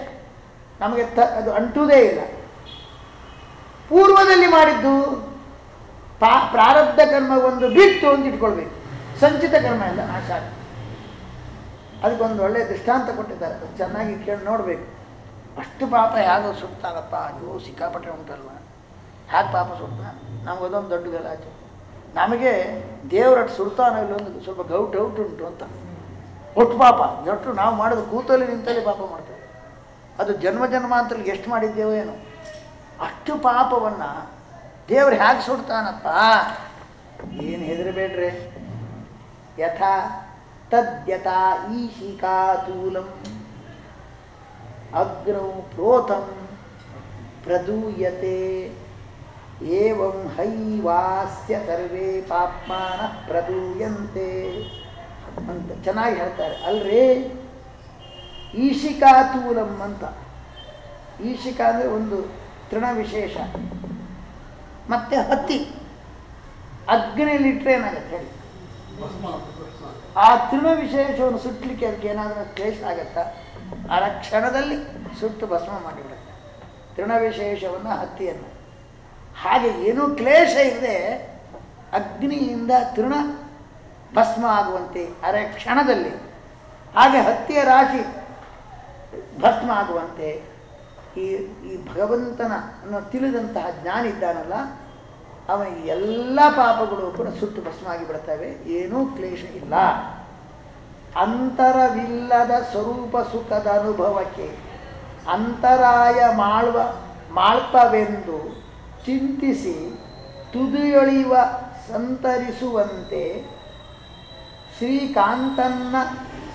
ನಮಗೆ ಅದು ಅಂಟುವುದೇ ಇಲ್ಲ. ಪೂರ್ವದಲ್ಲಿ ಮಾಡಿದ್ದು ಪಾ ಪ್ರಾರಬ್ಧ ಕರ್ಮ ಒಂದು ಬಿಟ್ಟು ಅಂತ ಇಟ್ಕೊಳ್ಬೇಕು. ಸಂಚಿತ ಕರ್ಮ ಎಲ್ಲ ನಾಶ ಆಗುತ್ತೆ ಅದಕ್ಕೊಂದು ಒಳ್ಳೆಯ ದೃಷ್ಟಾಂತ ಕೊಟ್ಟಿದ್ದಾರೆ. ಅದು ಚೆನ್ನಾಗಿ ಕೇಳಿ ನೋಡಬೇಕು. ಅಷ್ಟು ಪಾಪ ಯಾವುದೋ ಸುಡ್ತಾರಪ್ಪ ಅಯ್ಯೋ, ಸಿಕ್ಕಾಪಟ್ಟೆ ಉಂಟಲ್ವ. ಹ್ಯಾಕ್ ಪಾಪ ಸುಡ್ತಾ ನಮ್ಗೆ ಅದೊಂದು ದೊಡ್ಡ ಗಲಾಟೆ. ನಮಗೆ ದೇವರಟ್ಟು ಸುಡ್ತಾನೋ ಒಂದು ಸ್ವಲ್ಪ ಗೌಟ್ ಔಟ್ ಉಂಟು ಅಂತ. ಒಟ್ಟು ಪಾಪ. ಒಟ್ಟು ನಾವು ಮಾಡೋದು ಕೂತಲ್ಲಿ ನಿಂತಲ್ಲಿ ಪಾಪ ಮಾಡ್ತೇವೆ ಅದು ಜನ್ಮ ಜನ್ಮಾಂತರಲ್ಲಿ ಎಷ್ಟು ಮಾಡಿದ್ದೇವೋ ಏನೋ. ಅಷ್ಟು ಪಾಪವನ್ನು ದೇವ್ರು ಹೇಗೆ ಸುಡ್ತಾನಪ್ಪ? ಏನು ಹೆದರಬೇಡ್ರಿ? ಯಥಾ ತದ್ಯಥಾ ಈಶಿಕಾತೂಲಂ ಅಗ್ನೌ ಪ್ರೋತಂ ಪ್ರದೂಯತೆ. ಏವಂ ಹೈವಾಸ್ಯ ಸರ್ವೇ ಪಾಪ್ಮಾನ ಪ್ರದೂಯಂತೆ. ಅಂತ ಚೆನ್ನಾಗಿ ಹೇಳ್ತಾರೆ. ಅಲ್ರಿ ಈಶಿಕಾ ತೂಲಂ ಅಂತ. ಈಶಿಕಾ ಅಂದರೆ ಒಂದು ತೃಣ ವಿಶೇಷ. ಮತ್ತು ಹತ್ತಿ. ಅಗ್ನಿಲಿಟ್ರೆ ಏನಾಗುತ್ತೆ ಹೇಳಿ? ಆ ತೃಣ ವಿಶೇಷವನ್ನು ಸುಟ್ಟಲಿಕ್ಕೆ ಅದಕ್ಕೆ ಏನಾದರೂ ಕ್ಲೇಶ ಆಗತ್ತಾ? ಆ ಕ್ಷಣದಲ್ಲಿ ಸುಟ್ಟು ಭಸ್ಮ ಮಾಡಿಬಿಡುತ್ತೆ. ತೃಣ ವಿಶೇಷವನ್ನು ಹತ್ತಿಯನ್ನು. ಹಾಗೆ ಏನೂ ಕ್ಲೇಶ ಇಲ್ಲದೆ ಅಗ್ನಿಯಿಂದ ತೃಣ ಭಸ್ಮ ಆಗುವಂತೆ ಅರೆ ಕ್ಷಣದಲ್ಲಿ. ಹಾಗೆ ಹತ್ತಿಯ ರಾಶಿ ಭಸ್ಮ ಆಗುವಂತೆ. ಈ ಈ ಭಗವಂತನ ತಿಳಿದಂತಹ ಜ್ಞಾನ ಇದ್ದಾನಲ್ಲ ಅವನಿಗೆ ಎಲ್ಲ ಪಾಪಗಳು ಕೂಡ ಸುಟ್ಟು ಭಸ್ಮ ಆಗಿಬಿಡ್ತವೆ ಏನೂ ಕ್ಲೇಶ ಇಲ್ಲ. ಅಂತರವಿಲ್ಲದ ಸ್ವರೂಪ ಸುಖದ ಅನುಭವಕ್ಕೆ ಅಂತರಾಯ ಮಾಳ್ವ ಮಾಳ್ಪವೆಂದು ಚಿಂತಿಸಿ ತುದಿಯೊಳಿಯುವ ಸಂತರಿಸುವಂತೆ ಶ್ರೀಕಾಂತನ್ನ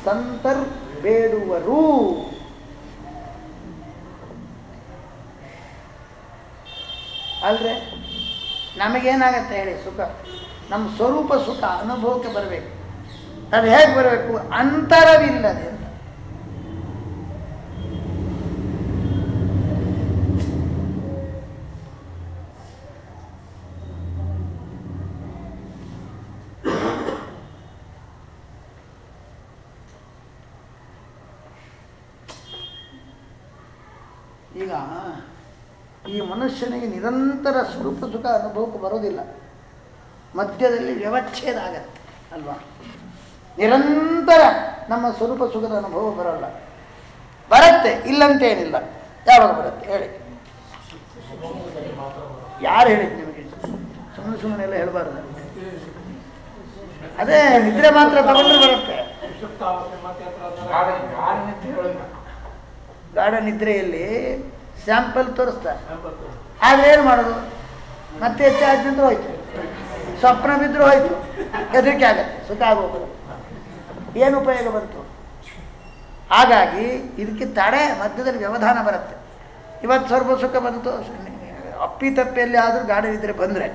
ಸಂತರ್ ಬೇಡುವರು ಅಲ್ರೆ? ನಮಗೇನಾಗತ್ತೆ ಹೇಳಿ ಸುಖ. ನಮ್ಮ ಸ್ವರೂಪ ಸುಖ ಅನುಭವಕ್ಕೆ ಬರಬೇಕು. ಅದು ಹೇಗೆ ಬರಬೇಕು? ಅಂತರವಿಲ್ಲದೆ ಅಂತ ಈಗ ಈ ಮನುಷ್ಯನಿಗೆ ನಿರಂತರ ಸ್ವರೂಪ ಸುಖ ಅನುಭವಕ್ಕೆ ಬರೋದಿಲ್ಲ. ಮಧ್ಯದಲ್ಲಿ ವ್ಯವಚ್ಛೇದ ಆಗತ್ತೆ, ಅಲ್ವಾ? ನಿರಂತರ ನಮ್ಮ ಸ್ವರೂಪ ಸುಖದ ಅನುಭವ ಬರೋಲ್ಲ. ಬರುತ್ತೆ, ಇಲ್ಲಂತೇನಿಲ್ಲ. ಯಾವಾಗ ಬರುತ್ತೆ? ಹೇಳಿ. ಯಾರು ಹೇಳಿದ್ದು ನಿಮಗೆ? ಸುಮ್ಮನೆ ಸುಮ್ಮನೆ ಎಲ್ಲ ಹೇಳಬಾರ್ದು. ಅದೇ, ನಿದ್ರೆ ಮಾತ್ರ ತಗೊಂಡ್ರೆ ಬರುತ್ತೆ. ಗಾಢ ನಿದ್ರೆಯಲ್ಲಿ ಸ್ಯಾಂಪಲ್ ತೋರಿಸ್ತಾರೆ. ಆದರೆ ಏನು ಮಾಡೋದು? ಮತ್ತೆ ಹೆಚ್ಚಾಗಿ ಬಿದ್ದರೂ ಹೋಯ್ತು. ಸ್ವಪ್ನ ಬಿದ್ದರೂ ಹೋಯ್ತು. ಹೆದರಿಕೆ ಆಗತ್ತೆ. ಸುಖ ಆಗೋಗ್ಬೋದು. ಏನು ಉಪಯೋಗ ಬಂತು? ಹಾಗಾಗಿ ಇದಕ್ಕೆ ತಡೆ ಮಧ್ಯದಲ್ಲಿ ವ್ಯವಧಾನ ಬರುತ್ತೆ. ಇವತ್ತು ಸ್ವಲ್ಪ ಸುಖ ಬಂತು. ಅಪ್ಪಿ ತಪ್ಪಿಯಲ್ಲಿ ಆದರೂ ಗಾಡಿ ಇದ್ರೆ ಬಂದರೆ.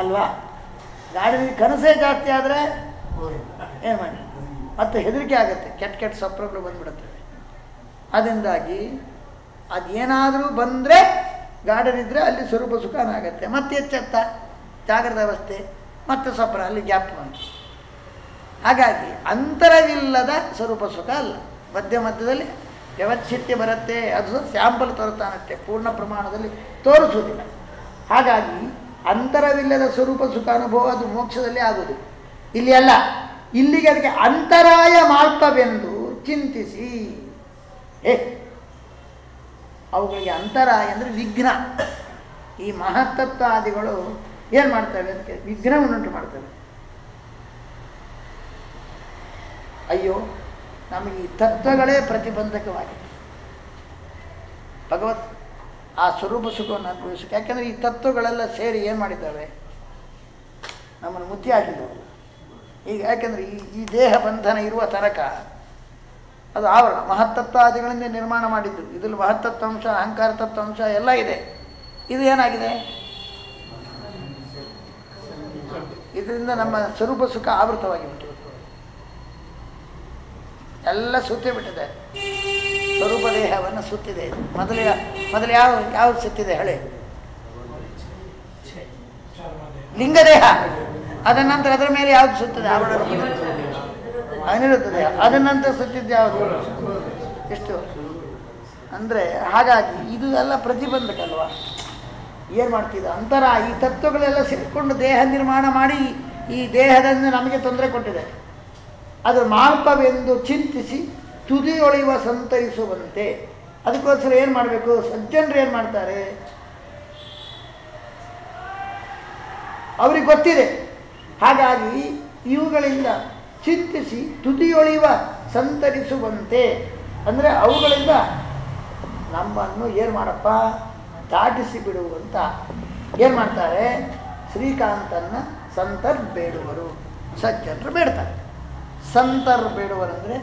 ಅಲ್ವಾ? ಗಾಡಿ ಕನಸೇ ಜಾಸ್ತಿ ಆದರೆ ಏನು ಮಾಡಿ? ಮತ್ತೆ ಹೆದರಿಕೆ ಆಗುತ್ತೆ. ಕೆಟ್ಟ ಕೆಟ್ಟ ಸ್ವಪ್ನಗಳು ಬಂದ್ಬಿಡುತ್ತವೆ ಅದರಿಂದಾಗಿ ಅದೇನಾದರೂ ಬಂದರೆ ಗಾರ್ಡನಿದ್ರೆ ಅಲ್ಲಿ ಸ್ವರೂಪ ಸುಖನೂ ಆಗತ್ತೆ ಮತ್ತೆ ಎಚ್ಚೆತ್ತ ಜಾಗ್ರದ ಅವಸ್ಥೆ ಮತ್ತೆ ಸ್ವಪ್ನ, ಅಲ್ಲಿ ಗ್ಯಾಪ್ ಬಂತು ಹಾಗಾಗಿ ಅಂತರವಿಲ್ಲದ ಸ್ವರೂಪ ಸುಖ ಅಲ್ಲ. ಮಧ್ಯ ಮಧ್ಯದಲ್ಲಿ ವ್ಯವಚ್ಛಿತ್ಯ ಬರುತ್ತೆ, ಅದು ಸ್ಯಾಂಪಲ್ ತೋರುತ್ತಾನಷ್ಟೇ. ಪೂರ್ಣ ಪ್ರಮಾಣದಲ್ಲಿ ತೋರಿಸುವುದಿಲ್ಲ. ಹಾಗಾಗಿ ಅಂತರವಿಲ್ಲದ ಸ್ವರೂಪ ಸುಖ ಅನುಭವ ಅದು ಮೋಕ್ಷದಲ್ಲಿ ಆಗುವುದು. ಇಲ್ಲಿ ಅಲ್ಲ. ಇಲ್ಲಿಗೆ ಅದಕ್ಕೆ ಅಂತರಾಯ ಮಾಲ್ಪವೆಂದು ಚಿಂತಿಸಿ. ಏ, ಅವುಗಳಿಗೆ ಅಂತರಾಯ ಅಂದರೆ ವಿಘ್ನ. ಈ ಮಹತ್ತತ್ವಾದಿಗಳು ಏನು ಮಾಡ್ತವೆ ಅದಕ್ಕೆ? ವಿಘ್ನವನ್ನುಂಟು ಮಾಡ್ತವೆ. ಅಯ್ಯೋ, ನಮಗೆ ಈ ತತ್ವಗಳೇ ಪ್ರತಿಬಂಧಕವಾಗಿದೆ. ಭಗವತ್ ಆ ಸ್ವರೂಪ ಸುಖವನ್ನು ಅನುಭವಿಸಕ್ಕೆ, ಯಾಕೆಂದರೆ ಈ ತತ್ವಗಳೆಲ್ಲ ಸೇರಿ ಏನು ಮಾಡಿದ್ದಾವೆ? ನಮ್ಮನ್ನು ಮುತ್ತಿ ಈಗ ಯಾಕೆಂದರೆ ಈ ಈ ದೇಹ ಬಂಧನ ಇರುವ ತನಕ ಅದು ಆವರಣ, ಮಹತ್ತತ್ವಾದಿಗಳಿಂದ ನಿರ್ಮಾಣ ಮಾಡಿದ್ದು. ಇದರಲ್ಲಿ ಮಹತ್ತತ್ವಾಂಶ, ಅಹಂಕಾರ ತತ್ವಾಂಶ ಎಲ್ಲ ಇದೆ. ಇದು ಏನಾಗಿದೆ? ಇದರಿಂದ ನಮ್ಮ ಸ್ವರೂಪ ಸುಖ ಆವೃತವಾಗಿ ಬಿಟ್ಟಿದೆ ಎಲ್ಲ ಸುತ್ತಿ ಬಿಟ್ಟಿದೆ ಸ್ವರೂಪ ದೇಹವನ್ನು ಸುತ್ತಿದೆ. ಮೊದಲು ಮೊದಲು ಯಾವ, ಯಾವ್ದು ಸುತ್ತಿದೆ ಹೇಳಿ? ಲಿಂಗದೇಹ. ಅದರ ನಂತರ ಅದರ ಮೇಲೆ ಯಾವ್ದು ಸುತ್ತದೆ? ಆವರಣ. ದೇಹ ಅದನ್ನಂತ ಸುತ್ತಿದ್ದು ಯಾವುದು? ಎಷ್ಟು? ಅಂದರೆ ಹಾಗಾಗಿ ಇದು ಎಲ್ಲ ಪ್ರತಿಬಂಧಕ ಅಲ್ವಾ ಏನು ಮಾಡ್ತಿದ್ದ ಅಂತರ ಈ ತತ್ವಗಳೆಲ್ಲ ಸಿಕ್ಕೊಂಡು ದೇಹ ನಿರ್ಮಾಣ ಮಾಡಿ ಈ ದೇಹದಿಂದ ನಮಗೆ ತೊಂದರೆ ಕೊಟ್ಟಿದೆ. ಅದು ಮಾಲ್ಪವೆಂದು ಚಿಂತಿಸಿ ತುದಿಯೊಳೆಯುವ ಸಂತೈಸುವಂತೆ. ಅದಕ್ಕೋಸ್ಕರ ಏನು ಮಾಡಬೇಕು? ಸಜ್ಜನರು ಏನು ಮಾಡ್ತಾರೆ? ಅವ್ರಿಗೆ ಗೊತ್ತಿದೆ. ಹಾಗಾಗಿ ಇವುಗಳಿಂದ ಚಿಂತಿಸಿ ತುದಿಯೊಳಿವ ಸಂತರಿಸುವಂತೆ. ಅಂದರೆ ಅವುಗಳಿಂದ ನಮ್ಮನ್ನು ಏನು ಮಾಡಪ್ಪ? ದಾಟಿಸಿ ಬಿಡುವಂತ. ಏನು ಮಾಡ್ತಾರೆ? ಶ್ರೀಕಾಂತನ್ನ ಸಂತರ್ ಬೇಡುವರು. ಸಜ್ಜನರು ಬೇಡ್ತಾರೆ. ಸಂತರ್ ಬೇಡುವರಂದರೆ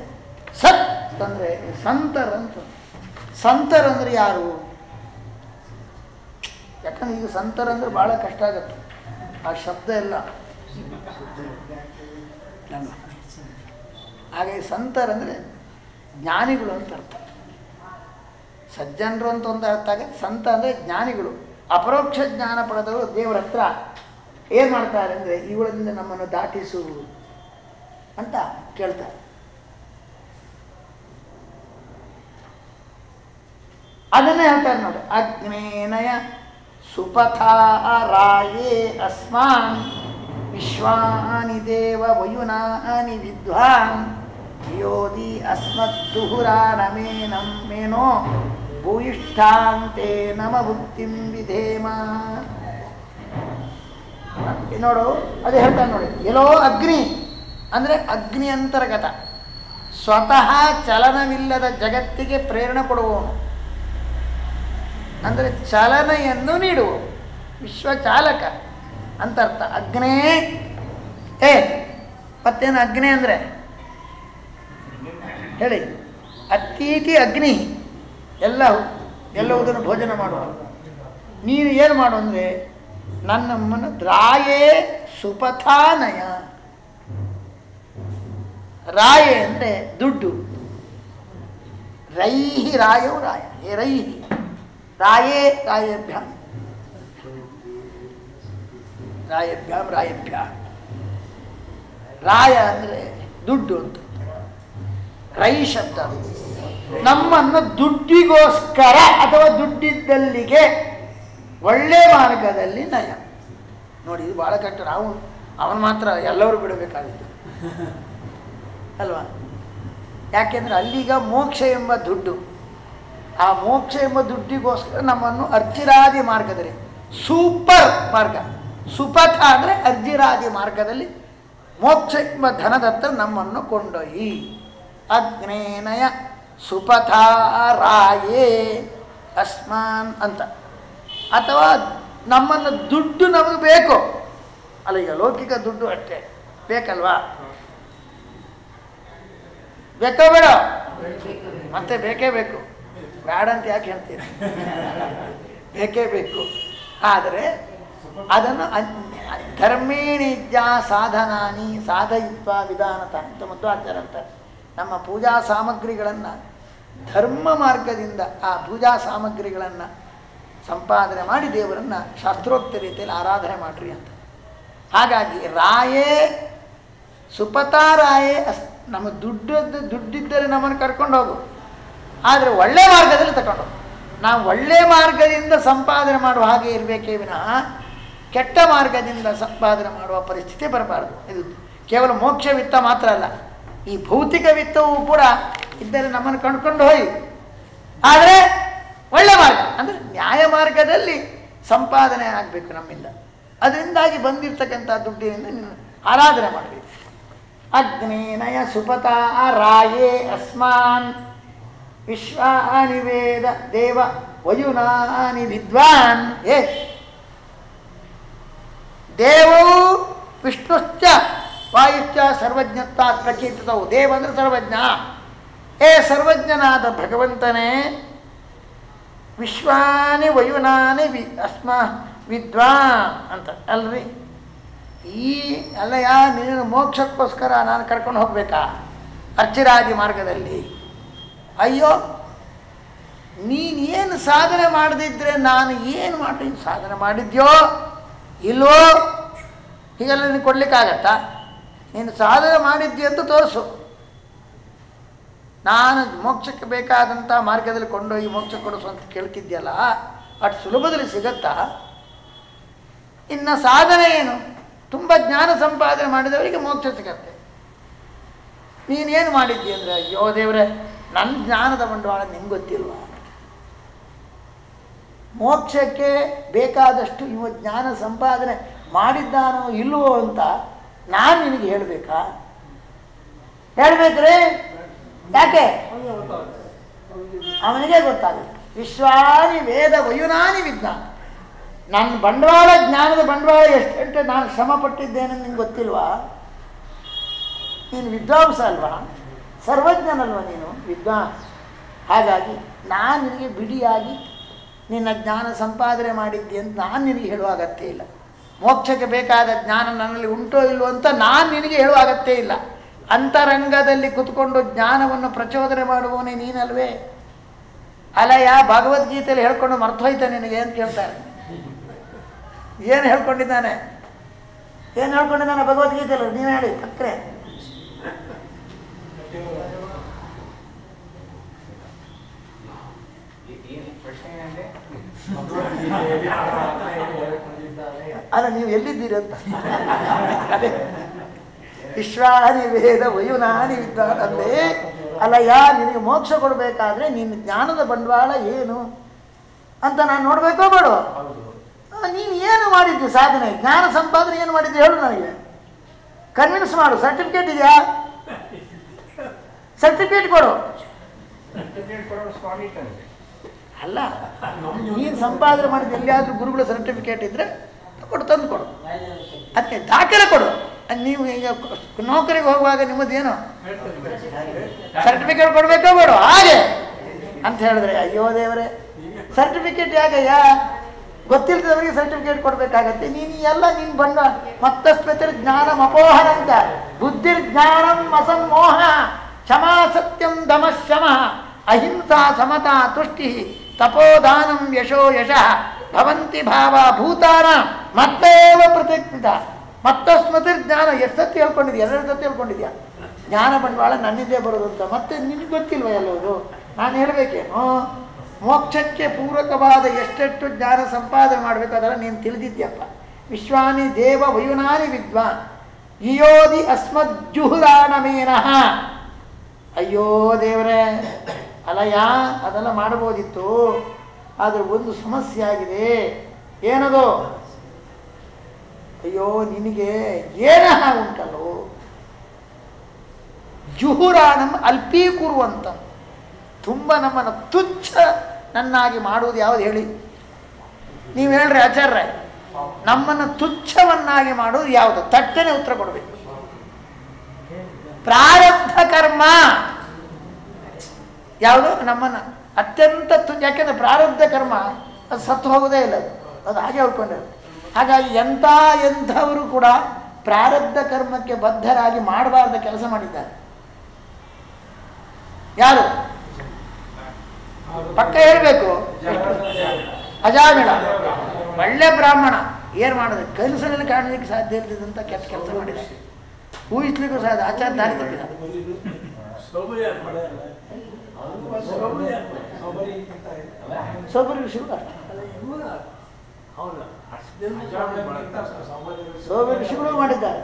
ಸತ್ ಅಂದರೆ ಸಂತರ್ ಅಂತ. ಸಂತರ್ ಅಂದರೆ ಯಾರು? ಯಾಕಂದ್ರೆ ಈಗ ಸಂತರ್ ಅಂದರೆ ಭಾಳ ಕಷ್ಟ ಆಗುತ್ತೆ. ಆ ಶಬ್ದ ಎಲ್ಲ? ಹಾಗಾಗಿ ಸಂತರಂದರೆ ಜ್ಞಾನಿಗಳು ಅಂತ ಅರ್ಥ. ಸಜ್ಜನರು ಅಂತ ಒಂದು ಅರ್ಥ ಆಗುತ್ತೆ ಸಂತ ಅಂದರೆ ಜ್ಞಾನಿಗಳು. ಅಪರೋಕ್ಷ ಜ್ಞಾನ ಪಡೆದವರು ದೇವರ ಹತ್ರ ಏನು ಮಾಡ್ತಾರೆ ಅಂದರೆ ಇವುಗಳಿಂದ ನಮ್ಮನ್ನು ದಾಟಿಸು ಅಂತ ಕೇಳ್ತಾರೆ. ಅದನ್ನೇ ಹೇಳ್ತಾರೆ ನೋಡಿ, ಅಗ್ನೇನಯ ಸುಪಥಾರಾಯೇ ಅಸ್ಮಾನ್ ವಿಶ್ವಾನಿ ದೇವ ವಯುನಾನಿ ವಿದ್ವಾನ್. ಯೋಧಿ ಅಸ್ಮದ್ದುಹುರಾನಮೇನಂ ಮೇನೋ ಭೂಯಿಷ್ಠಾಂತೆ ನಮ ಬುದ್ಧಿಂ ವಿಧೇಮ ನೋಡು, ಅದು ಹೇಳ್ತಾನೆ ನೋಡಿ, ಎಲ್ಲೋ ಅಗ್ನಿ, ಅಂದರೆ ಅಗ್ನಿ ಅಂತರ್ಗತ ಸ್ವತಃ ಚಲನವಿಲ್ಲದ ಜಗತ್ತಿಗೆ ಪ್ರೇರಣೆ ಕೊಡುವವನು. ಅಂದರೆ ಚಲನೆಯನ್ನು ನೀಡುವ ವಿಶ್ವಚಾಲಕ. ಅಂತ ಅರ್ಥ. ಅಗ್ನೇ. ಏ, ಮತ್ತೇನು ಅಗ್ನಿ ಅಂದರೆ? ಹೇಳಿ. ಅತ್ತೀತಿ ಅಗ್ನಿ. ಎಲ್ಲ ಎಲ್ಲವುದನ್ನು ಭೋಜನ ಮಾಡುವ. ನೀನು ಏನು ಮಾಡು ಅಂದರೆ, ನನ್ನಮ್ಮನ ರಾಯೇ ಸುಪಥಾನಯ. ರಾಯೆ ಅಂದರೆ ದುಡ್ಡು. ರೈಹಿ ರಾಯೋ ರಾಯ. ರೈಹಿ. ರಾಯೇ ರಾಯಭ್ಯಾಂ. ರಾಯಭ್ಯಾಂ ರಾಯಭ್ಯ ರಾಯ ಅಂದರೆ ದುಡ್ಡು ಅಂತ. ರೈ ಶಬ್ದ ನಮ್ಮನ್ನು ದುಡ್ಡಿಗೋಸ್ಕರ ಅಥವಾ ದುಡ್ಡಿದ್ದಲ್ಲಿಗೆ ಒಳ್ಳೆ ಮಾರ್ಗದಲ್ಲಿ ನಯ. ನೋಡಿ, ಇದು ಭಾಳ ಕಷ್ಟ. ನಾವು ಅವನು ಮಾತ್ರ ಎಲ್ಲರೂ ಬಿಡಬೇಕಾಗಿತ್ತು. ಅಲ್ವಾ? ಯಾಕೆಂದರೆ ಅಲ್ಲಿಗ ಮೋಕ್ಷ ಎಂಬ ದುಡ್ಡು. ಆ ಮೋಕ್ಷ ಎಂಬ ದುಡ್ಡಿಗೋಸ್ಕರ ನಮ್ಮನ್ನು ಅರ್ಚಿರಾದಿ ಮಾರ್ಗದಲ್ಲಿ, ಸೂಪರ್ ಮಾರ್ಗ. ಸುಪಥ ಅಂದರೆ ಅರ್ಜಿರಾದಿ ಮಾರ್ಗದಲ್ಲಿ ಮೋಕ್ಷ ಎಂಬ ಧನದತ್ತ ನಮ್ಮನ್ನು ಕೊಂಡೊಯ್ಯಿ. ಅಗ್ನೇನಯ ಸುಪಥಾರಾಯೇ ಅಸ್ಮಾನ್ ಅಂತ. ಅಥವಾ ನಮ್ಮನ್ನು ದುಡ್ಡು ನಮಗೆ ಬೇಕು. ಅಲ್ಲ, ಈಗ ಲೌಕಿಕ ದುಡ್ಡು ಅಷ್ಟೇ. ಬೇಕಲ್ವಾ? ಬೇಕೋ ಬೇಡ? ಮತ್ತೆ ಬೇಕೇ ಬೇಕು. ಬೇಡ ಅಂತ ಯಾಕೆ ಹೇಳ್ತೀರಿ? ಬೇಕೇ ಬೇಕು. ಆದರೆ ಅದನ್ನು ಧರ್ಮೇಣಿಜ್ಯ ಸಾಧನಾನಿ ಸಾಧಯಿತ್ವ ವಿಧಾನತ ಅಂತ ಮಧ್ವಾಚಾರ್ಯ ಅಂತಾರೆ. ನಮ್ಮ ಪೂಜಾ ಸಾಮಗ್ರಿಗಳನ್ನು ಧರ್ಮ ಮಾರ್ಗದಿಂದ ಆ ಪೂಜಾ ಸಾಮಗ್ರಿಗಳನ್ನು ಸಂಪಾದನೆ ಮಾಡಿ ದೇವರನ್ನು ಶಾಸ್ತ್ರೋಕ್ತ ರೀತಿಯಲ್ಲಿ ಆರಾಧನೆ ಮಾಡಿರಿ ಅಂತ. ಹಾಗಾಗಿ ರಾಯೇ ಸುಪತಾರಾಯೇ ಅಸ್ ನಮ್ಮ ದುಡ್ಡದ್ದು ದುಡ್ಡಿದ್ದರೆ ನಮ್ಮನ್ನು ಕರ್ಕೊಂಡು ಹೋಗು. ಆದರೆ ಒಳ್ಳೆ ಮಾರ್ಗದಲ್ಲಿ ತಗೊಂಡು ನಾವು ಒಳ್ಳೆ ಮಾರ್ಗದಿಂದ ಸಂಪಾದನೆ ಮಾಡುವ ಹಾಗೆ ಇರಬೇಕೇ ವಿನಃ ಕೆಟ್ಟ ಮಾರ್ಗದಿಂದ ಸಂಪಾದನೆ ಮಾಡುವ ಪರಿಸ್ಥಿತಿ ಬರಬಾರದು. ಇದು ಕೇವಲ ಮೋಕ್ಷ ವಿತ್ತ ಮಾತ್ರ ಅಲ್ಲ, ಈ ಭೌತಿಕ ವಿತ್ತವೂ ಕೂಡ ಇದ್ದರೆ ನಮ್ಮನ್ನು ಕಂಡುಕೊಂಡು ಹೋಗಿ ಆದರೆ ಒಳ್ಳೆ ಮಾರ್ಗ, ಅಂದರೆ ನ್ಯಾಯ ಮಾರ್ಗದಲ್ಲಿ ಸಂಪಾದನೆ ಆಗಬೇಕು ನಮ್ಮಿಂದ. ಅದರಿಂದಾಗಿ ಬಂದಿರತಕ್ಕಂಥ ದುಡ್ಡಿನಿಂದ ನೀನು ಆರಾಧನೆ ಮಾಡಬೇಕು. ಅಗ್ನೇನಯ ಸುಪತ ರಾಯೇ ಅಸ್ಮಾನ್. ವಿಶ್ವಾನಿವೇದ ದೇವ ವಯುನಾನಿ ವಿದ್ವಾನ್. ಏ ದೇವವು ವಿಷ್ಣುಶ್ಚ ವಾಯುಶ್ಚ ಸರ್ವಜ್ಞತ್ವ ಪ್ರಕೀರ್ತಿತವು ದೇವ ಅಂದರೆ ಸರ್ವಜ್ಞ. ಏ ಸರ್ವಜ್ಞನಾದ ಭಗವಂತನೇ, ವಿಶ್ವಾನಿ ವಯುನಾನಿ ವಿ ಅಸ್ಮ ವಿದ್ವಾ ಅಂತ. ಅಲ್ರಿ? ಈ ಅಲ್ಲಯ್ಯ ನೀನು ಮೋಕ್ಷಕ್ಕೋಸ್ಕರ ನಾನು ಕರ್ಕೊಂಡು ಹೋಗಬೇಕಾ? ಅರ್ಚಿರಾದಿ ಮಾರ್ಗದಲ್ಲಿ. ಅಯ್ಯೋ, ನೀನು ಏನು ಸಾಧನೆ ಮಾಡದಿದ್ದರೆ ನಾನು ಏನು ಮಾಡಿ ಸಾಧನೆ ಮಾಡಿದ್ಯೋ? ಇಲ್ವೋ ಹೀಗೆಲ್ಲ ನೀನು ಕೊಡ್ಲಿಕ್ಕಾಗತ್ತಾ? ನೀನು ಸಾಧನೆ ಅಂತ ತೋರಿಸು. ನಾನು ಮೋಕ್ಷಕ್ಕೆ ಬೇಕಾದಂಥ ಮಾರ್ಗದಲ್ಲಿ ಕೊಂಡೋಗಿ ಮೋಕ್ಷ ಕೊಡಿಸು ಅಂತ ಕೇಳ್ತಿದ್ಯಲ್ಲ ಅಷ್ಟು ಸುಲಭದಲ್ಲಿ ಸಿಗತ್ತಾ? ಇನ್ನು ಸಾಧನೆ ಏನು? ತುಂಬ ಜ್ಞಾನ ಸಂಪಾದನೆ ಮಾಡಿದವರಿಗೆ ಮೋಕ್ಷ ಸಿಗತ್ತೆ. ನೀನೇನು ಮಾಡಿದ್ದಿ ಅಂದರೆ, ಅಯ್ಯೋ ದೇವರೇ ನನ್ನ ಜ್ಞಾನದ ಬಂಡವಾಳ ನಿಮ್ಗೆ ಗೊತ್ತಿಲ್ವಾ? ಮೋಕ್ಷಕ್ಕೆ ಬೇಕಾದಷ್ಟು ಇವ ಜ್ಞಾನ ಸಂಪಾದನೆ ಮಾಡಿದ್ದಾನೋ ಇಲ್ಲವೋ ಅಂತ ನಾನು ನಿನಗೆ ಹೇಳಬೇಕಾ? ಹೇಳಬೇಕ್ರಿ? ಯಾಕೆ? ಅವನಿಗೆ ಗೊತ್ತಾಗುತ್ತೆ. ವಿಶ್ವಾನಿ ವೇದ ವಯುನಾನಿ ವಿಜ್ಞಾನ. ನನ್ನ ಬಂಡವಾಳ ಜ್ಞಾನದ ಬಂಡವಾಳ ಎಷ್ಟೆಂಟು ನಾನು ಶ್ರಮ ಪಟ್ಟಿದ್ದೇನೆ ನಿಂಗೆ ಗೊತ್ತಿಲ್ವಾ? ನೀನು ವಿದ್ವಾಂಸ ಅಲ್ವಾ? ಸರ್ವಜ್ಞನಲ್ವ ನೀನು? ವಿದ್ವಾಂಸ. ಹಾಗಾಗಿ ನಾನು ನಿನಗೆ ಬಿಡಿಯಾಗಿ ನಿನ್ನ ಜ್ಞಾನ ಸಂಪಾದನೆ ಮಾಡಿದ್ದೆ ಅಂತ ನಾನು ನಿನಗೆ ಹೇಳುವ ಅಗತ್ಯ ಇಲ್ಲ. ಮೋಕ್ಷಕ್ಕೆ ಬೇಕಾದ ಜ್ಞಾನ ನನ್ನಲ್ಲಿ ಉಂಟೋ ಇಲ್ವೋ ಅಂತ ನಾನು ನಿನಗೆ ಹೇಳುವ ಅಗತ್ಯ ಇಲ್ಲ. ಅಂತರಂಗದಲ್ಲಿ ಕುತ್ಕೊಂಡು ಜ್ಞಾನವನ್ನು ಪ್ರಚೋದನೆ ಮಾಡುವವನೇ ನೀನಲ್ವೇ? ಅಲಯ ಭಗವದ್ಗೀತೆಯಲ್ಲಿ ಹೇಳ್ಕೊಂಡು ಮರ್ತೋಯ್ತ ನಿನಗೆ ಅಂತ ಕೇಳ್ತಾರೆ ಏನು ಹೇಳ್ಕೊಂಡಿದ್ದಾನೆ? ಏನು ಹೇಳ್ಕೊಂಡಿದ್ದಾನೆ ಭಗವದ್ಗೀತೆಯಲ್ಲಿ? ನೀನು ಹೇಳಿ ಪಕ್ರೆ ಅಲ್ಲ, ನೀವು ಎಲ್ಲಿದ್ದೀರಿ ಅಂತ? ವಿಶ್ವಾನಿ ವೇದ ವಯುನಾನಿ ವಿದ್ವಾನಂದೇ ಅಲ್ಲ, ಯಾ, ನಿನಗೆ ಮೋಕ್ಷ ಕೊಡಬೇಕಾದ್ರೆ ನಿನ್ನ ಜ್ಞಾನದ ಬಂಡವಾಳ ಏನು? ಅಂತ ನಾನು ನೋಡಬೇಕೋ ಬೇಡ ನೀನು ಏನು ಮಾಡಿದ್ದಿ ಸಾಧನೆ? ಜ್ಞಾನ ಸಂಪಾದನೆ ಏನು ಮಾಡಿದ್ದಿ ಹೇಳು ನನಗೆ. ಕನ್ವಿನ್ಸ್ ಮಾಡು. ಸರ್ಟಿಫಿಕೇಟ್ ಇದೆಯಾ? ಸರ್ಟಿಫಿಕೇಟ್ ಕೊಡು. ಅಲ್ಲ ನೀನು ಸಂಪಾದನೆ ಮಾಡಿದ ಎಲ್ಲಿಯಾದರೂ ಗುರುಗಳ ಸರ್ಟಿಫಿಕೇಟ್ ಇದ್ದರೆ ಕೊಡು, ತಂದು ಕೊಡು. ಅದಕ್ಕೆ ದಾಖಲೆ ಕೊಡು. ನೀವು ಈಗ ನೌಕರಿಗೆ ಹೋಗುವಾಗ ನಿಮ್ಮದೇನು? ಸರ್ಟಿಫಿಕೇಟ್ ಕೊಡಬೇಕೋ ಬೇಡ? ಹಾಗೆ. ಅಂತ ಹೇಳಿದ್ರೆ, ಅಯ್ಯೋ ದೇವರೇ ಸರ್ಟಿಫಿಕೇಟ್ ಯಾಕಯ್ಯ? ಗೊತ್ತಿಲ್ಲದವರಿಗೆ ಸರ್ಟಿಫಿಕೇಟ್ ಕೊಡಬೇಕಾಗತ್ತೆ. ನೀನು ಎಲ್ಲ ನೀನು ಬಂದ ಮತ್ತಸ್ಪತಿರ್ ಅಪೋಹನ ಅಂತ. ಬುದ್ಧಿರ್ ಜ್ಞಾನಂ ಅಸಮ್ಮೋಹ ಕ್ಷಮಾ ಸತ್ಯಂ ದಮ ಶಮ ಅಹಿಂಸಾ ಸಮತಾ ತುಷ್ಟಿ. ತಪೋದಾನಂ ಯಶೋ ಯಶಃ ಭವಂತಿ ಭಾವ ಭೂತಾನ. ಮತ್ತೇವ ಪ್ರತಿಜ್ಞಿತ? ಮತ್ತ ಸ್ಮೃತಿ ಜ್ಞಾನ, ಎಷ್ಟು ಸತಿ ಹೇಳ್ಕೊಂಡಿದ್ಯಾ? ಎರಡು ಹೇಳ್ಕೊಂಡಿದ್ಯಾ? ಜ್ಞಾನ ಬಂಡವಾಳ ನನ್ನಿಂದೇ ಬರೋದು ಅಂತ. ಮತ್ತೆ ನಿನಗೆ ಗೊತ್ತಿಲ್ವ ಎಲ್ಲೋದು ನಾನು ಹೇಳಬೇಕೇನು? ಮೋಕ್ಷಕ್ಕೆ ಪೂರಕವಾದ ಎಷ್ಟೆಷ್ಟು ಜ್ಞಾನ ಸಂಪಾದನೆ ಮಾಡಬೇಕಾದ್ರೆ ನೀನು ತಿಳಿದಿದ್ಯಪ್ಪ. ವಿಶ್ವಾನಿ ದೇವ ವಯುನಾನಿ ವಿದ್ವಾನ್. ಇಯೋದಿ ಅಸ್ಮಜ್ಜುಹುದಾನಮೇನಃ ಅಯ್ಯೋ ದೇವರೇ ಅಲ್ಲಯ್ಯ ಅದೆಲ್ಲ ಮಾಡ್ಬೋದಿತ್ತು ಆದರೆ ಒಂದು ಸಮಸ್ಯೆ ಆಗಿದೆ. ಏನದು? ಅಯ್ಯೋ, ನಿನಗೆ ಏನ ಉಂಟಲ್ಲೋ? ಅಲ್ಪೀ ಅಲ್ಪೀಕುರುವಂತ ತುಂಬ ನಮ್ಮನ್ನು ತುಚ್ಛ ನನ್ನಾಗಿ ಮಾಡುವುದು ಯಾವುದು ಹೇಳಿ? ನೀವು ಹೇಳ್ರಿ ಆಚಾರ್ಯ. ನಮ್ಮನ್ನು ತುಚ್ಛವನ್ನಾಗಿ ಮಾಡುವುದು ಯಾವುದು? ತಟ್ಟನೆ ಉತ್ತರ ಕೊಡಬೇಕು. ಪ್ರಾರಬ್ಧ ಕರ್ಮ. ಯಾವುದು? ನಮ್ಮನ್ನು ಅತ್ಯಂತ ತು ಯಾಕೆಂದ್ರೆ ಪ್ರಾರಬ್ಧ ಕರ್ಮ, ಅದು ಸತ್ತು ಹೋಗೋದೇ ಇಲ್ಲ ಅದು. ಹಾಗೆ ಉಳ್ಕೊಂಡಿರೋದು ಹಾಗಾಗಿ ಎಂಥ ಎಂಥವರು ಕೂಡ ಪ್ರಾರಬ್ಧ ಕರ್ಮಕ್ಕೆ ಬದ್ಧರಾಗಿ ಮಾಡಬಾರ್ದ ಕೆಲಸ ಮಾಡಿದ್ದಾರೆ. ಯಾರು? ಪಕ್ಕ ಹೇಳಬೇಕು. ಅಜಾಮಿಳ. ಒಳ್ಳೆ ಬ್ರಾಹ್ಮಣ. ಏನು ಮಾಡೋದು? ಕನಸಿನಲ್ಲಿ ಕಾಣಲಿಕ್ಕೆ ಸಾಧ್ಯ ಇಲ್ಲದಂಥ ಕೆಟ್ಟ ಕೆಲಸ ಮಾಡಿದ್ದಾರೆ ಊಹಿಸ್ಲಿಕ್ಕೂ ಸಾಧ್ಯ. ಆಚಾರ ದಾರಿ ತಪ್ಪಿದ ಸೋಬರಿ ಅಷ್ಟೇ ಸೋಬರಿ ಋಷಿಗಳು ಮಾಡಿದ್ದಾರೆ.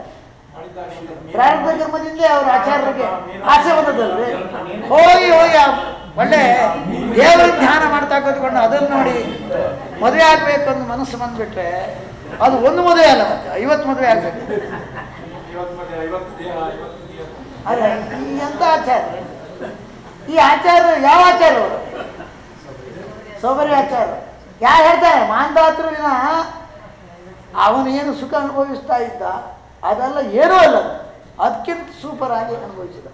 ಪ್ರಾರಂಭ ಕರ್ಮದಿಂದ ಅವ್ರ ಆಚಾರ್ಯರಿಗೆ ಆಸೆ ಬಂದದಲ್ರಿ ಹೋಗಿ ಹೋಗಿ ಒಳ್ಳೆ ದೇವರ ಧ್ಯಾನ ಮಾಡ್ತಾ ಕೂತ್ಕೊಂಡು ಅದನ್ನು ನೋಡಿ ಮದುವೆ ಆಗ್ಬೇಕು ಅಂತ ಮನಸ್ಸು ಬಂದ್ಬಿಟ್ರೆ ಅದು ಒಂದು ಮದುವೆ ಅಲ್ಲ ಮತ್ತೆ ಐವತ್ತು ಮದುವೆ ಆಗ್ಬೇಕು. ಅರೆ ಎಂತ ಆಚಾರ್ಯ? ಈ ಆಚಾರ ಯಾವ ಆಚಾರ ಸೋಬರಿ ಆಚಾರ ಯಾರು ಹೇಳ್ತಾರೆ? ಮಾಂದಾತೃವಿನ ಅವನೇನು ಸುಖ ಅನುಭವಿಸ್ತಾ ಇದ್ದ, ಅದೆಲ್ಲ ಏನೂ ಅಲ್ಲ. ಅದಕ್ಕಿಂತ ಸೂಪರ್ ಆಗಿ ಅನುಭವಿಸಿದ.